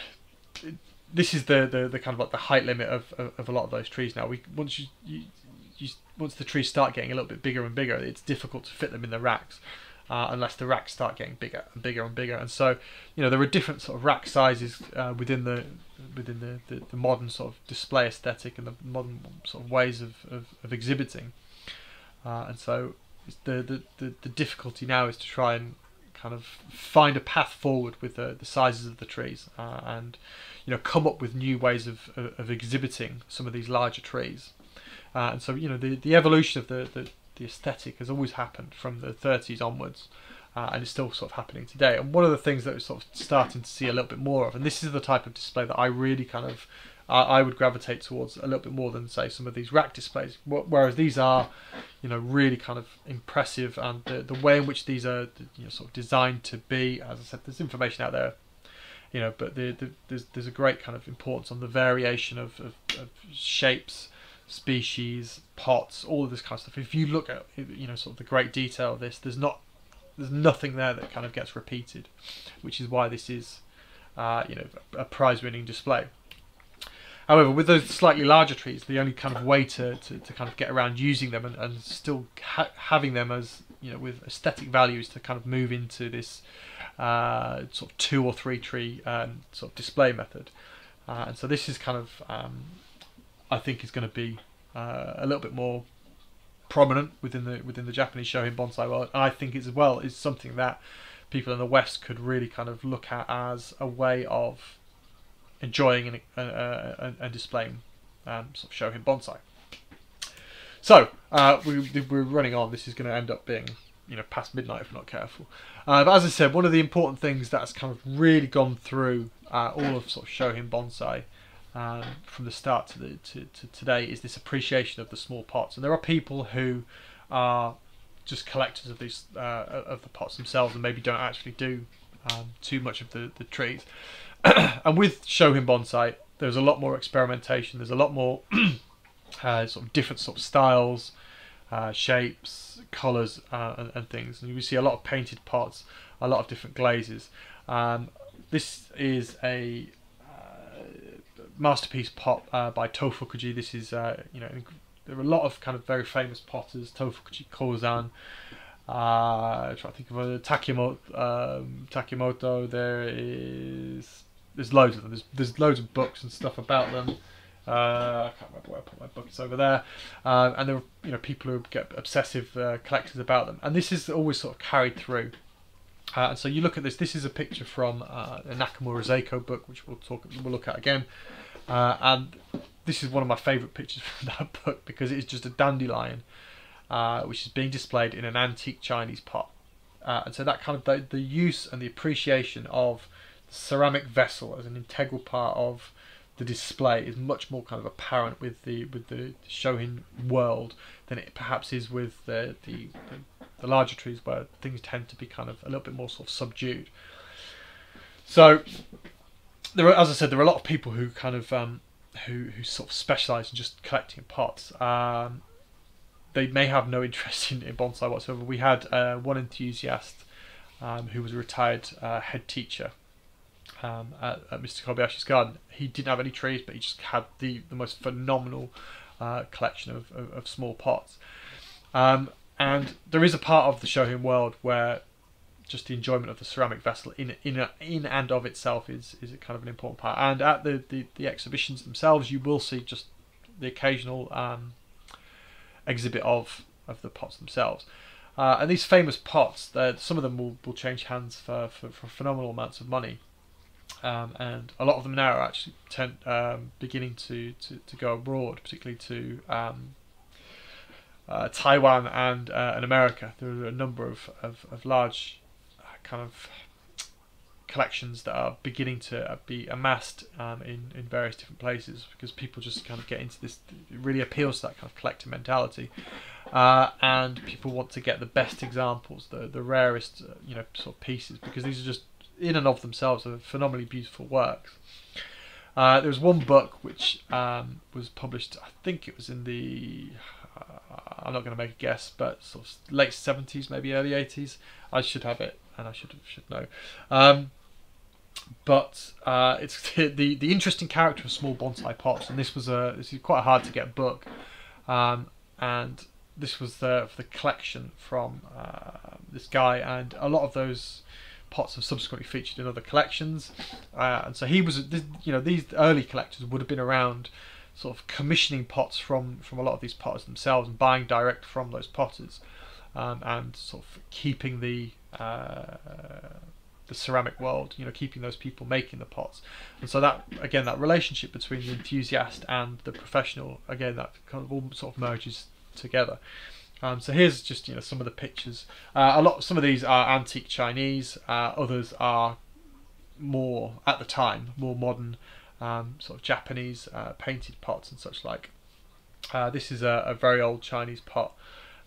this is the, the, the kind of like the height limit of, of, of a lot of those trees now. We once you, you, you once the trees start getting a little bit bigger and bigger, it's difficult to fit them in the racks. Uh, unless the racks start getting bigger and bigger and bigger. And so, you know, there are different sort of rack sizes uh, within the within the, the, the, modern sort of display aesthetic and the modern sort of ways of, of, of exhibiting. Uh, and so the, the, the, the difficulty now is to try and kind of find a path forward with the, the sizes of the trees uh, and you know come up with new ways of, of, of exhibiting some of these larger trees uh, and so you know the, the evolution of the, the, the aesthetic has always happened from the 30s onwards uh, and it's still sort of happening today and one of the things that we're sort of starting to see a little bit more of and this is the type of display that I really kind of I would gravitate towards a little bit more than say some of these rack displays. Whereas these are, you know, really kind of impressive, and the the way in which these are, you know, sort of designed to be. As I said, there's information out there, you know, but the, the, there's there's a great kind of importance on the variation of, of, of shapes, species, pots, all of this kind of stuff. If you look at you know sort of the great detail of this, there's not there's nothing there that kind of gets repeated, which is why this is, uh, you know, a prize-winning display. However, with those slightly larger trees, the only kind of way to, to, to kind of get around using them and, and still ha having them as, you know, with aesthetic values is to kind of move into this uh, sort of two or three tree um, sort of display method. Uh, and so this is kind of, um, I think, is going to be uh, a little bit more prominent within the within the Japanese Shohin bonsai world. And I think as well is something that people in the West could really kind of look at as a way of enjoying and, uh, uh, and displaying um, sort of Shohin bonsai. So uh, we, we're running on. This is going to end up being you know past midnight if we're not careful. Uh, but as I said, one of the important things that's kind of really gone through uh, all of sort of Shohin bonsai um, from the start to the to, to today is this appreciation of the small pots. And there are people who are just collectors of these uh, of the pots themselves and maybe don't actually do um, too much of the the trees. and with Shohin Bonsai, there's a lot more experimentation. There's a lot more uh, sort of different sort of styles, uh, shapes, colours, uh, and, and, things. And you see a lot of painted pots, a lot of different glazes. Um, this is a masterpiece pot uh, by Tofukuji. This is, uh, you know, there are a lot of kind of very famous potters. Tofukuji Kozan. Uh, I try to think of a Takemoto. Um, Takemoto. There is there's loads of them. There's there's loads of books and stuff about them. Uh, I can't remember where I put my book. It's over there. Uh, and there are you know people who get obsessive uh, collectors about them, and this is always sort of carried through. Uh, and so you look at this. This is a picture from uh, a Nakamura Seiko book, which we'll talk we'll look at again. Uh, and this is one of my favourite pictures from that book because it's just a dandelion, which is being displayed in an antique Chinese pot. and so that kind of the, the use and the appreciation of the ceramic vessel as an integral part of the display is much more kind of apparent with the with the Shohin world than it perhaps is with the, the the, larger trees where things tend to be kind of a little bit more sort of subdued. So there are, as I said, there are a lot of people who kind of um, who who sort of specialise in just collecting pots. Um, they may have no interest in, in bonsai whatsoever. We had uh, one enthusiast um, who was a retired uh, head teacher um, at, at, Mr. Kobayashi's garden. He didn't have any trees, but he just had the, the most phenomenal uh, collection of, of, of, small pots. Um, and there is a part of the Shohin world where just the enjoyment of the ceramic vessel in in in and of itself is is kind of an important part. And at the, the, the exhibitions themselves, you will see just the occasional um, exhibit of of the pots themselves. Uh, and these famous pots, some of them will, will change hands for, for, for phenomenal amounts of money um, and a lot of them now are actually um, beginning to, to, to go abroad, particularly to um, uh, Taiwan and uh, and America. There are a number of, of, of large uh, kind of collections that are beginning to be amassed um, in, in various different places because people just kind of get into this, it really appeals to that kind of collector mentality. Uh, and people want to get the best examples, the the rarest, uh, you know, sort of pieces because these are just in and of themselves are phenomenally beautiful works. Uh, there was one book which um, was published, I think it was in the, uh, I'm not going to make a guess, but sort of late 70s, maybe early 80s. I should have it, and I should should know. Um, but uh, it's the the interesting character of small bonsai pots, and this was a this is quite a hard to get book, um, and this was the the collection from uh, this guy, and a lot of those pots have subsequently featured in other collections. Uh, and so he was, you know, these early collectors would have been around sort of commissioning pots from, from a lot of these potters themselves and buying direct from those potters. Um, and sort of keeping the uh, the ceramic world, you know, keeping those people making the pots. And so that again, that relationship between the enthusiast and the professional, again, that kind of all sort of merges together. Um, so here's just you know some of the pictures. Uh, a lot, some of these are antique Chinese. Uh, others are more at the time more modern, um, sort of Japanese uh, painted pots and such like. Uh, this is a, a, very old Chinese pot,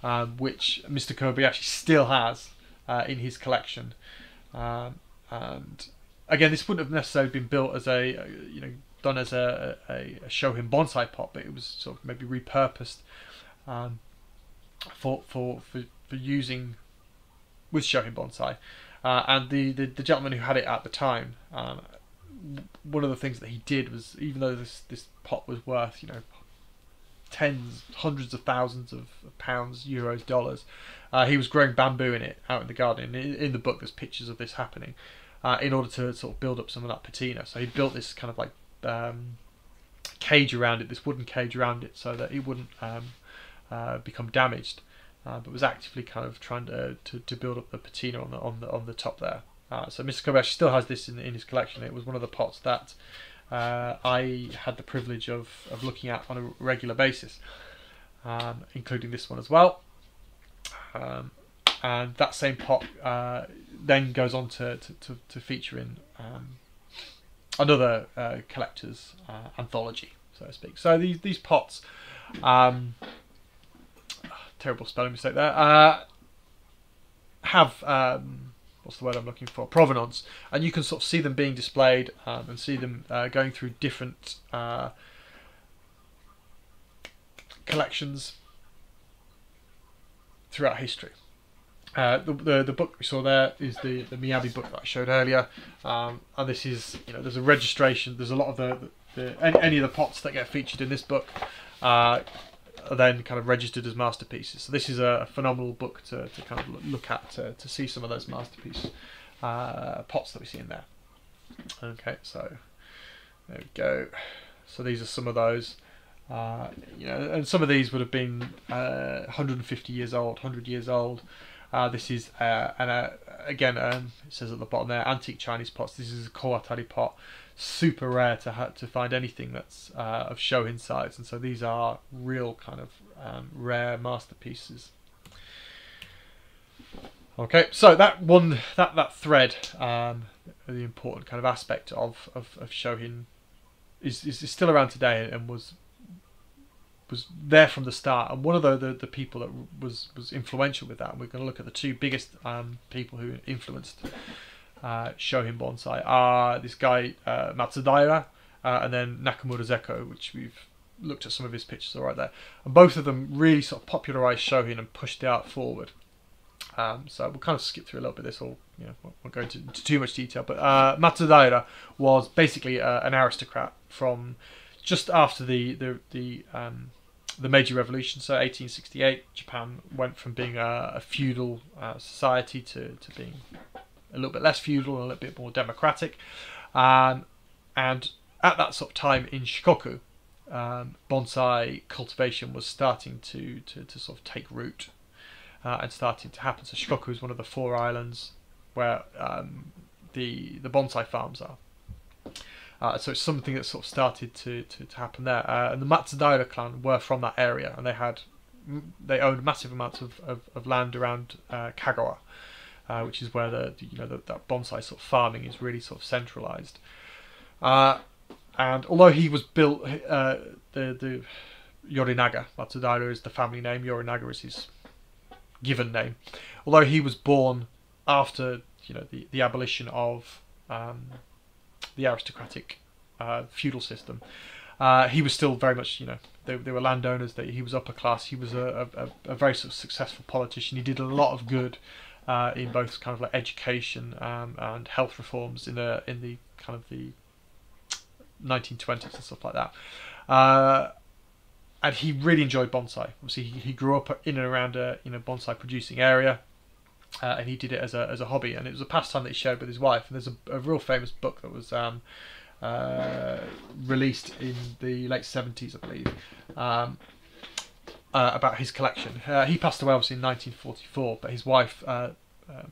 um, which Mr. Kirby actually still has uh, in his collection. Um, and again, this wouldn't have necessarily been built as a, you know, done as a, a, a Shohin bonsai pot, but it was sort of maybe repurposed um, for, for, for, for using with Shohin bonsai. Uh, and the, the, the, gentleman who had it at the time, um, one of the things that he did was, even though this, this pot was worth, you know, tens, hundreds of thousands of pounds, euros, dollars, uh, he was growing bamboo in it out in the garden. In, in the book, there's pictures of this happening uh, in order to sort of build up some of that patina. So he built this kind of like um, cage around it, this wooden cage around it, so that it wouldn't um, uh, become damaged. Uh, but was actively kind of trying to, to, to build up the patina on the on the on the top there. Uh, so Mr. Kobayashi still has this in, in his collection. It was one of the pots that uh, I had the privilege of, of looking at on a regular basis, um, including this one as well. Um, and that same pot uh, then goes on to, to, to, to feature in um, another uh, collector's uh, anthology, so to speak. So these, these pots, um, terrible spelling mistake there, uh, have um, what's the word I'm looking for? Provenance, and you can sort of see them being displayed um, and see them uh, going through different uh, collections throughout history. Uh, the, the, the book we saw there is the the Miyabi book that I showed earlier, um, and this is you know there's a registration. There's a lot of the, the, the any, any, of the pots that get featured in this book uh, are then kind of registered as masterpieces. So this is a, phenomenal book to, to kind of look at to, to see some of those masterpiece uh, pots that we see in there. Okay, so there we go. So these are some of those. Uh, you know, and some of these would have been uh, 150 years old, 100 years old. Uh, this is uh, and uh, again um, it says at the bottom there antique Chinese pots. This is a Kowatari pot, super rare to ha- to find anything that's uh, of Shohin size, and so these are real kind of um, rare masterpieces. Okay, so that one that that thread, um, the important kind of aspect of of, of Shohin, is, is still around today and was was there from the start, and one of the, the, the, people that was was influential with that. And we're going to look at the two biggest um, people who influenced uh, Shohin Bonsai are this guy uh, Matsudaira uh, and then Nakamura Seiko, which we've looked at some of his pictures all right there. And both of them really sort of popularized Shohin and pushed the art forward. Um, so we'll kind of skip through a little bit. Of this all, you know, won't go into, into too much detail. But uh, Matsudaira was basically uh, an aristocrat from just after the the the um, the Meiji Revolution, so 1868, Japan went from being a, a feudal uh, society to, to being a little bit less feudal a little bit more democratic. Um, and at that sort of time in Shikoku, um, bonsai cultivation was starting to, to, to sort of take root uh, and starting to happen. So Shikoku is one of the four islands where um, the the bonsai farms are. Uh, so it's something that sort of started to, to, to happen there. Uh, and the Matsudaira clan were from that area, and they had they owned massive amounts of, of, of land around uh, Kagawa, uh, which is where the you know the, that bonsai sort of farming is really sort of centralized. Uh, and although he was built, uh, the the Yorinaga Matsudaira is the family name. Yorinaga is his given name. Although he was born after you know the, the abolition of um, the aristocratic uh, feudal system. Uh, he was still very much, you know, they, they were landowners. They, he was upper class. He was a, a, a very sort of successful politician. He did a lot of good uh, in both kind of like education um, and health reforms in the in the kind of the 1920s and stuff like that. Uh, and he really enjoyed bonsai. Obviously, he, he grew up in and around a you know bonsai producing area uh, and he did it as a as a hobby, and it was a pastime that he shared with his wife. And there's a, a real famous book that was um, uh, released in the late seventies, I believe, um, uh, about his collection. Uh, he passed away obviously in 1944, but his wife uh, um,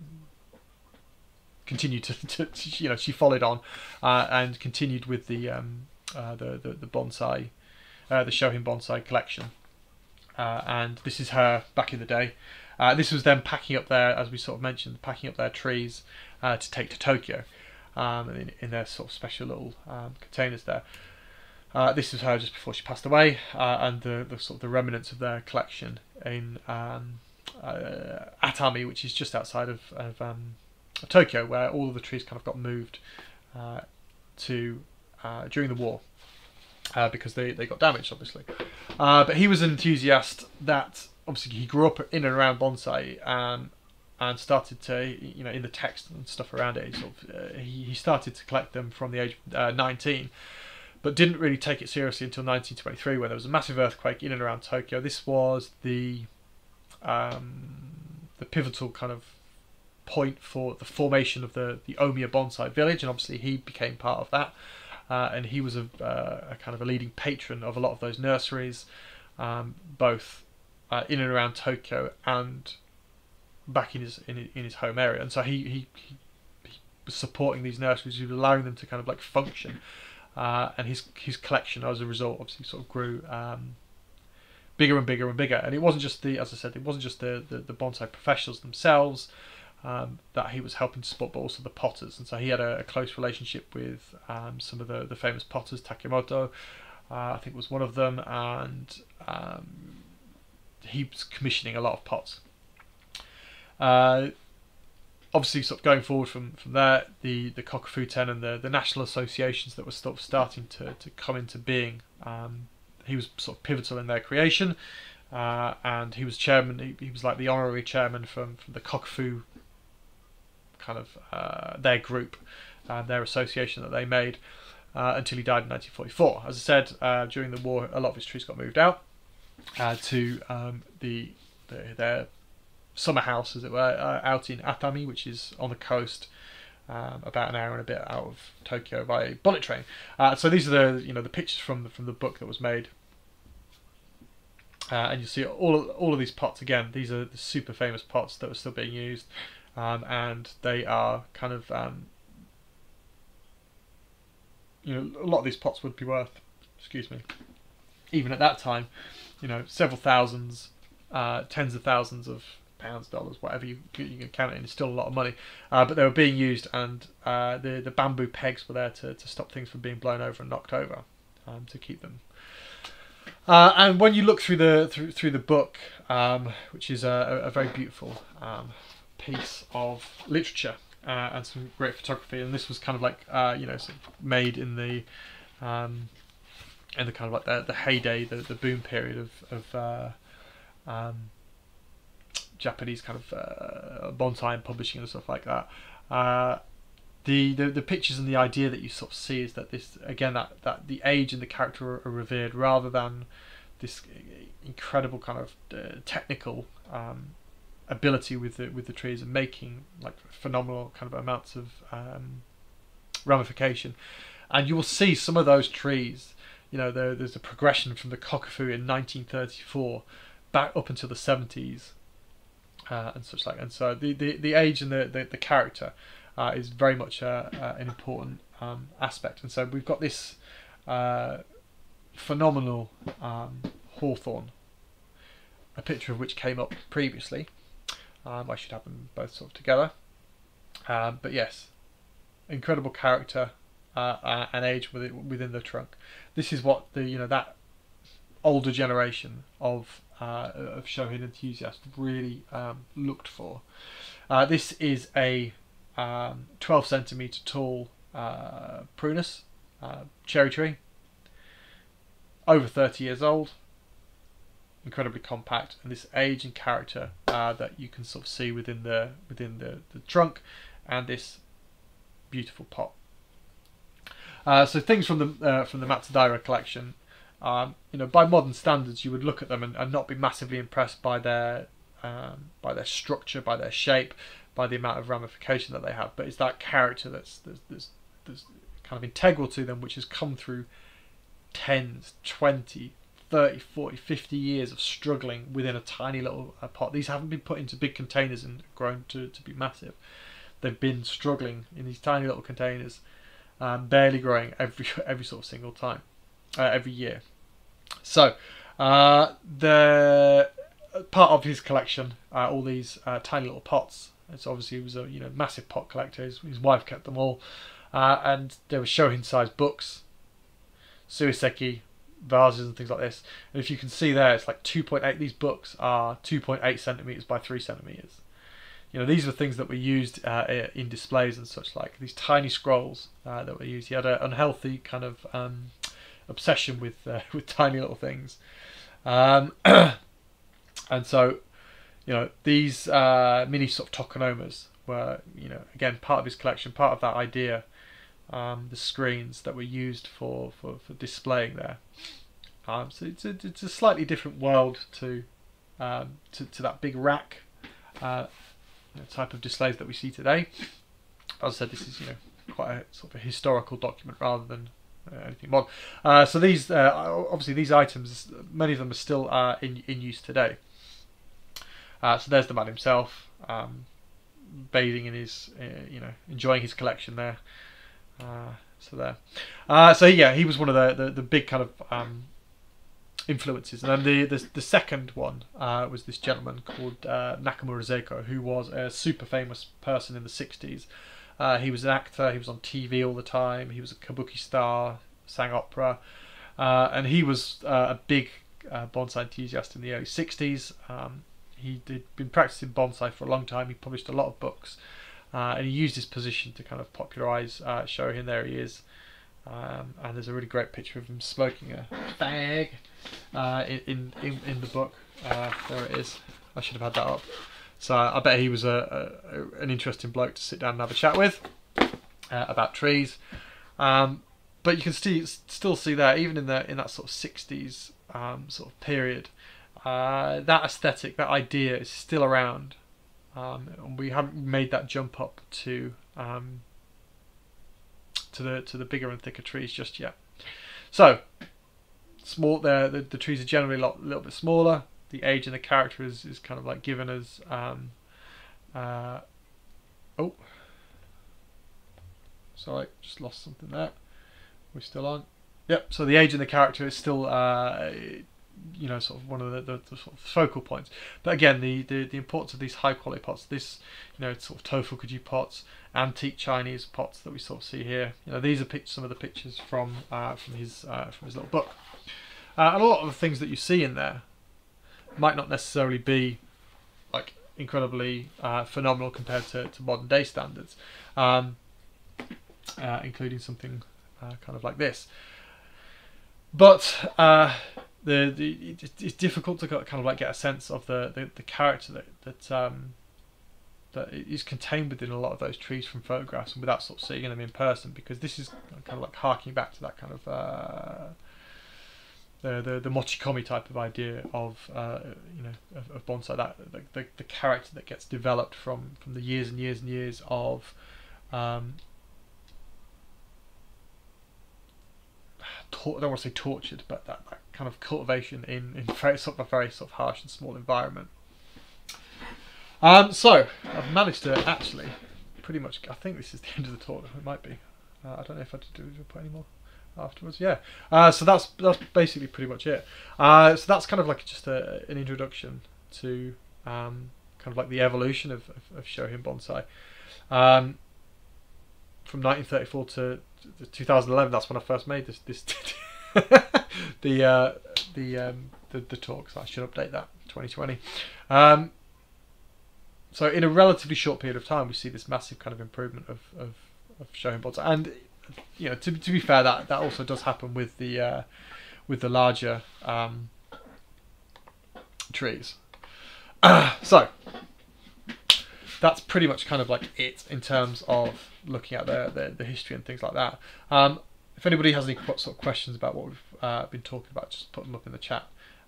continued to, to, to, you know, she followed on uh, and continued with the um, uh, the, the, the bonsai, uh, the Shohin bonsai collection. and this is her back in the day. this was them packing up their, as we sort of mentioned, packing up their trees to take to Tokyo, um, in, in, their sort of special little um, containers there. Uh, this is her just before she passed away, uh, and the, the, sort of the remnants of their collection in um, uh, Atami, which is just outside of, of, um, Tokyo, where all of the trees kind of got moved uh, to uh, during the war because they, they got damaged, obviously. but he was an enthusiast that obviously he grew up in and around bonsai. Um, and started to, you know, in the text and stuff around it, he, sort of, he, he started to collect them from the age of 19 but didn't really take it seriously until 1923 when there was a massive earthquake in and around Tokyo. This was the um, the pivotal kind of point for the formation of the the Omiya Bonsai Village, and obviously he became part of that. Uh, and he was a, uh, a, kind of a leading patron of a lot of those nurseries, um, both uh, in and around Tokyo and back in his in, in his home area. And so he, he, he was supporting these nurseries, he was allowing them to kind of like function uh, and his his collection as a result obviously sort of grew um, bigger and bigger and bigger. And it wasn't just the, as I said, it wasn't just the the, the bonsai professionals themselves um, that he was helping to support, but also the potters. And so he had a, a close relationship with um, some of the the famous potters, Takemoto. Uh, I think was one of them, and um, he was commissioning a lot of pots. Uh, obviously sort of going forward from, from there, the, the Kokufuten and the, the national associations that were sort of starting to, to come into being, um, he was sort of pivotal in their creation. Uh, and he was chairman, he, he, was like the honorary chairman from, from the Kokufu kind of uh, their group, uh, their association that they made uh, until he died in 1944. As I said, uh, during the war, a lot of his trees got moved out uh, to um, the, the, their summer house, as it were, uh, out in Atami, which is on the coast, um, about an hour and a bit out of Tokyo by bullet train. Uh, so these are the you know the pictures from the, from the book that was made. Uh, and you see all of, all of these pots again. These are the super famous pots that are still being used, um, and they are kind of um, you know a lot of these pots would be worth, excuse me, even at that time, you know several thousands, uh, tens of thousands of pounds, dollars, whatever you, you can count it in, it's still a lot of money. Uh, but they were being used, and uh, the the bamboo pegs were there to, to stop things from being blown over and knocked over, um, to keep them. Uh, and when you look through the through through the book, um, which is a, a very beautiful um, piece of literature uh, and some great photography, and this was kind of like uh, you know sort of made in the um, in the kind of like the, the heyday, the, the boom period of of uh, um, Japanese kind of uh, bonsai and publishing and stuff like that. Uh, the, the the pictures and the idea that you sort of see is that this again that, that the age and the character are, revered rather than this incredible kind of uh, technical um, ability with the with the trees and making like phenomenal kind of amounts of um, ramification. And you will see some of those trees. You know, there, there's a progression from the Kokufu in 1934 back up until the 70s uh, and such like. And so the, the, the age and the, the, the character uh, is very much uh, uh, an important um, aspect. And so we've got this uh, phenomenal um, hawthorn, a picture of which came up previously. Um, I should have them both sort of together. Um, but yes, incredible character uh, and age within, within the trunk. This is what the you know that older generation of uh, of Shohin enthusiasts really um, looked for. Uh, this is a um, 12 centimeter tall uh, prunus uh, cherry tree, over 30 years old, incredibly compact, and this age and character uh, that you can sort of see within the within the, the trunk, and this beautiful pot. Uh, so things from the from the Matsudaira collection um, you know, by modern standards, you would look at them and, and not be massively impressed by their um, by their structure, by their shape, by the amount of ramification that they have. But it's that character that's that's, that's, that's kind of integral to them, which has come through tens, twenty, 30, 40, 50 years of struggling within a tiny little uh, pot. These haven't been put into big containers and grown to, to be massive. They've been struggling in these tiny little containers, um, barely growing every every sort of single time, uh, every year. So, uh, the part of his collection, uh, all these uh, tiny little pots. It's obviously he was a you know massive pot collector. His, his wife kept them all, uh, and there were Shohin sized books, suiseki, vases and things like this. And if you can see there, it's like 2.8. These books are 2.8 centimeters by three centimeters. You know, these were things that were used uh, in displays and such like these tiny scrolls uh, that were used. He had an unhealthy kind of um, obsession with uh, with tiny little things, um, and so you know these uh, mini sort of tokonomas were you know again part of his collection, part of that idea um, the screens that were used for, for, for displaying there. Um, so it's a, it's a slightly different world to, um, to, to that big rack uh, you know, type of displays that we see today. As I said, this is you know quite a sort of a historical document rather than anything modern. Uh, so these uh, obviously these items, many of them are still uh, in in use today. Uh, so there's the man himself, um, bathing in his, you know, enjoying his collection there. Uh, so there. Uh, so yeah, he was one of the, the, the big kind of um, influences. And then the, the, the second one uh, was this gentleman called uh, Nakamura Seiko, who was a super famous person in the 60s. Uh, he was an actor, he was on TV all the time, he was a kabuki star, sang opera, uh, and he was a big bonsai enthusiast in the early 60s. Um, he had been practicing bonsai for a long time, he published a lot of books. Uh, and he used his position to kind of popularise uh, him. There he is. Um, and there's a really great picture of him smoking a uh, in, in, in the book. Uh, there it is. I should have had that up. So I bet he was a, a an interesting bloke to sit down and have a chat with uh, about trees. Um, but you can still still see that even in the in that sort of 60s um, sort of period, uh, that aesthetic, that idea is still around. Um, we haven't made that jump up to um, to the to the bigger and thicker trees just yet. So small, the the, the trees are generally a lot, little bit smaller. The age and the character is, is kind of like given as um, uh, oh sorry, just lost something there. We're still on. Yep. So the age and the character is still uh, you know sort of one of the, the, the sort of focal points. But again, the, the, the importance of these high quality pots, this you know sort of tofu tofukuji pots, antique Chinese pots that we sort of see here. You know these are some of the pictures from uh, from his uh, from his little book, uh, and a lot of the things that you see in there might not necessarily be like incredibly uh, phenomenal compared to, to modern day standards, um, uh, including something uh, kind of like this. But the, the it's difficult to kind of like get a sense of the the, the character that that um that is contained within a lot of those trees from photographs and without sort of seeing them in person because this is kind of like harking back to that kind of uh, the, the the mochikomi type of idea of uh, you know of, of bonsai that the, the, character that gets developed from from the years and years and years of um, I don't want to say tortured, but that, that kind of cultivation in, in very, sort of a very sort of harsh and small environment. Um, so I've managed to actually pretty much. I think this is the end of the talk. It might be. Uh, I don't know if I did do put any more afterwards. Yeah. Uh, so that's that's basically pretty much it. Uh, so that's kind of like just a, an introduction to um, kind of like the evolution of, of, of Shohin bonsai. Um, from 1934 to 2011. That's when I first made this this the uh, the, um, the the talks. I should update that 2020. Um, so in a relatively short period of time, we see this massive kind of improvement of of, of bonsai, and you know to to be fair, that that also does happen with the uh, with the larger um, trees. so that's pretty much kind of like it in terms of looking at the, the, the history and things like that. Um, if anybody has any sort of questions about what we've uh, been talking about, just put them up in the chat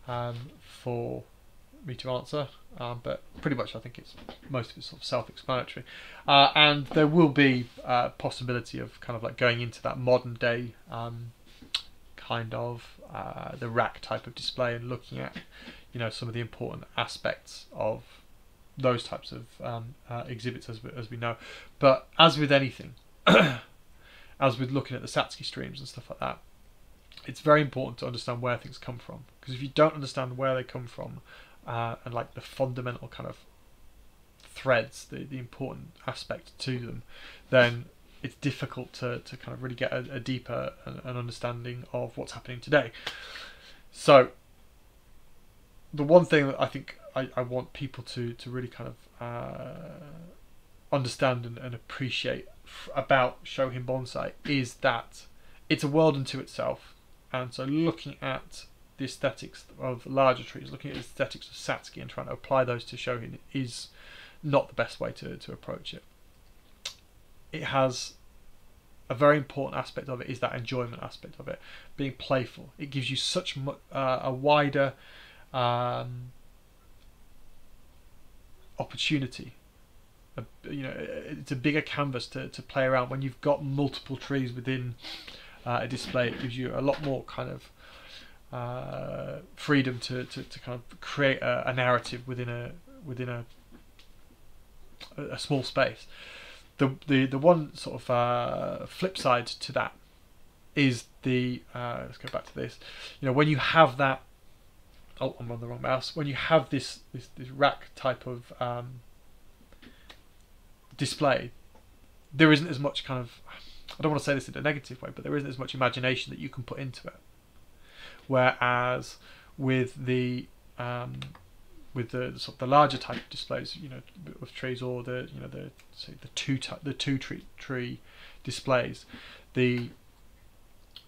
um, for me to answer. Um, but pretty much, I think it's most of it's sort of self-explanatory, uh, and there will be a uh, possibility of kind of like going into that modern day um, kind of uh, the rack type of display and looking at you know some of the important aspects of those types of um, uh, exhibits as we, as we know. But as with anything, as with looking at the Satsuki streams and stuff like that, it's very important to understand where things come from. Because if you don't understand where they come from uh, and like the fundamental kind of threads, the, the important aspect to them, then it's difficult to, to kind of really get a, a deeper an understanding of what's happening today. So the one thing that I think I, I want people to, to really kind of uh, understand and, and appreciate f- about Shohin Bonsai is that it's a world unto itself. And so looking at the aesthetics of larger trees, looking at the aesthetics of Satsuki and trying to apply those to Shohin is not the best way to, to approach it. It has a very important aspect of it is that enjoyment aspect of it, being playful. It gives you such uh, a wider um, opportunity. A, you know, it's a bigger canvas to, to play around when you've got multiple trees within uh, a display. It gives you a lot more kind of uh, freedom to, to, to kind of create a, a narrative within a within a a small space. The the the one sort of uh, flip side to that is the uh, let's go back to this. You know, when you have that oh, I'm on the wrong mouse. When you have this this, this rack type of um, display, there isn't as much kind of I don't want to say this in a negative way, but there isn't as much imagination that you can put into it. Whereas with the um, with the sort of the larger type of displays, you know, with trees or the you know the say the two the two tree tree displays, the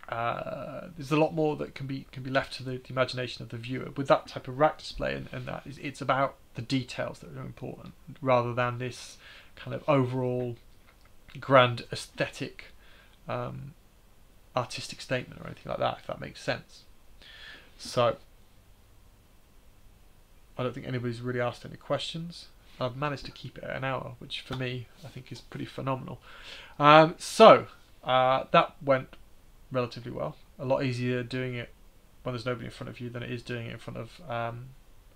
uh, there's a lot more that can be can be left to the, the imagination of the viewer with that type of rack display, and, and that is it's about the details that are important rather than this kind of overall grand aesthetic um, artistic statement or anything like that, if that makes sense. So I don't think anybody's really asked any questions. I've managed to keep it at an hour, which for me I think is pretty phenomenal. Um, so uh, that went relatively well. A lot easier doing it when there's nobody in front of you than it is doing it in front of um,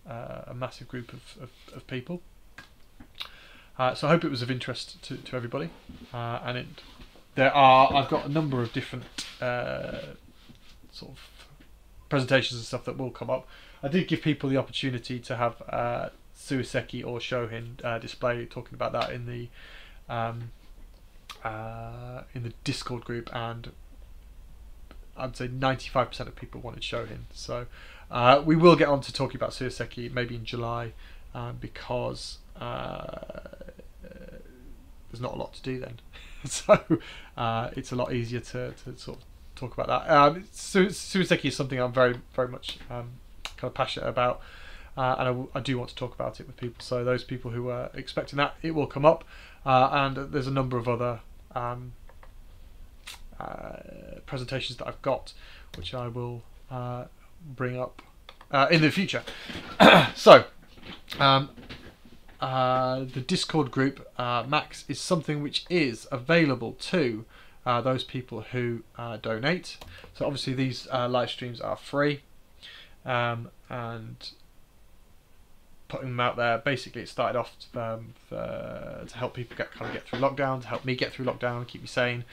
uh, a massive group of, of, of people. Uh, so I hope it was of interest to, to everybody. Uh, and it, there are I've got a number of different uh, sort of presentations and stuff that will come up. I did give people the opportunity to have uh, Suiseki or Shohin uh, display talking about that in the um, uh, in the Discord group, and I'd say 95% of people wanted Shohin. So uh, we will get on to talking about Suiseki maybe in July um, because uh, there's not a lot to do then. so uh, it's a lot easier to, to sort of talk about that. Um, Su- Suiseki is something I'm very, very much um, kind of passionate about. Uh, and I, w- I do want to talk about it with people. So those people who are expecting that, it will come up. Uh, and there's a number of other um, uh, presentations that I've got, which I will uh, bring up uh, in the future. so, um, uh, the Discord group Max is something which is available to those people who donate. So obviously these live streams are free, um, and putting them out there. Basically, it started off um, for, to help people get kind of get through lockdown, to help me get through lockdown, keep me sane.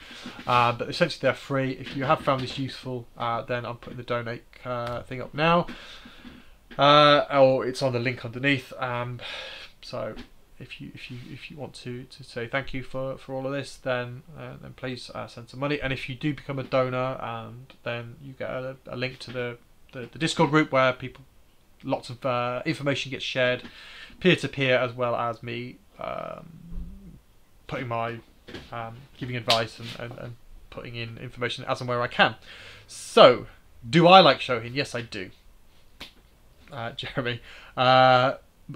Uh, but essentially, they're free. If you have found this useful, uh, then I'm putting the donate uh, thing up now, uh, or it's on the link underneath. Um, so if you if you if you want to to say thank you for for all of this, then uh, then please uh, send some money. And if you do become a donor, and then you get a, a link to the, the the Discord group where people lots of uh, information gets shared peer to peer as well as me um, putting my um, giving advice and, and, and, putting in information as and where I can. So, do I like Shohin? Yes, I do. Uh, Jeremy, uh,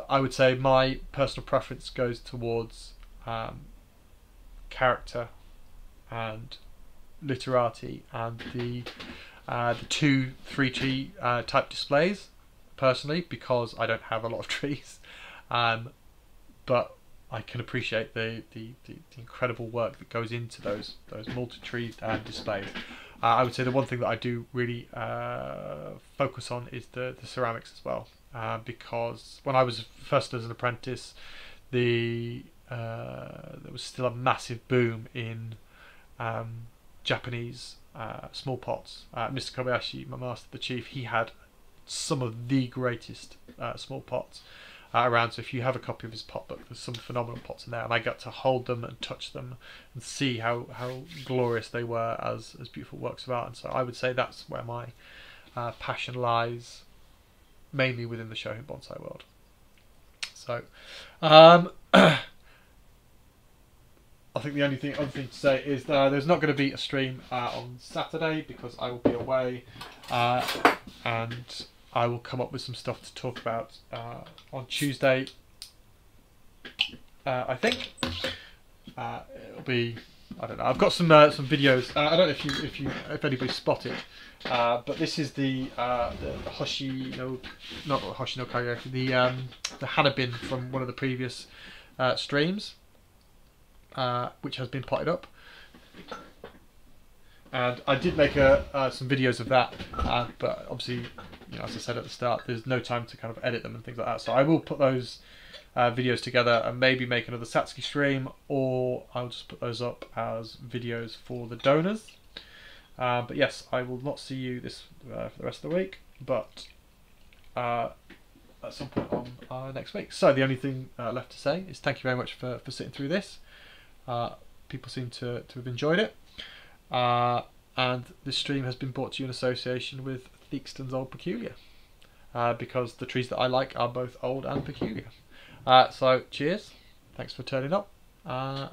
I would say my personal preference goes towards um, character and literati and the uh, the two 3D uh, type displays personally because I don't have a lot of trees. Um, but I can appreciate the, the, the, incredible work that goes into those those multi-tree uh, displays. Uh, I would say the one thing that I do really uh, focus on is the, the ceramics as well, uh, because when I was first as an apprentice, the uh, there was still a massive boom in um, Japanese uh, small pots. Uh, Mr. Kobayashi, my master, the chief, he had some of the greatest small pots uh, around. So if you have a copy of his pot book, there's some phenomenal pots in there, and I got to hold them and touch them and see how, how glorious they were as as beautiful works of art. And so I would say that's where my uh, passion lies, mainly within the Shohin bonsai world. So. Um, I think the only thing other thing to say is that there's not going to be a stream uh, on Saturday because I will be away, uh, and I will come up with some stuff to talk about uh, on Tuesday. Uh, I think uh, it'll be. I don't know. I've got some uh, some videos. Uh, I don't know if you if you if anybody spotted, uh, but this is the the, the Hoshi no not Hoshi no Kage the um, the Hanabin from one of the previous streams, which has been potted up and I did make a, uh, some videos of that, uh, but obviously you know, as I said at the start, there's no time to kind of edit them and things like that. So I will put those uh, videos together and maybe make another Satsuki stream, or I'll just put those up as videos for the donors. Uh, but yes, I will not see you this uh, for the rest of the week, but uh, at some point on uh, next week. So the only thing uh, left to say is thank you very much for, for sitting through this. people seem to, to have enjoyed it. and this stream has been brought to you in association with Theakston's Old Peculier. Uh, because the trees that I like are both old and peculiar. Uh, so, cheers. Thanks for turning up. Uh,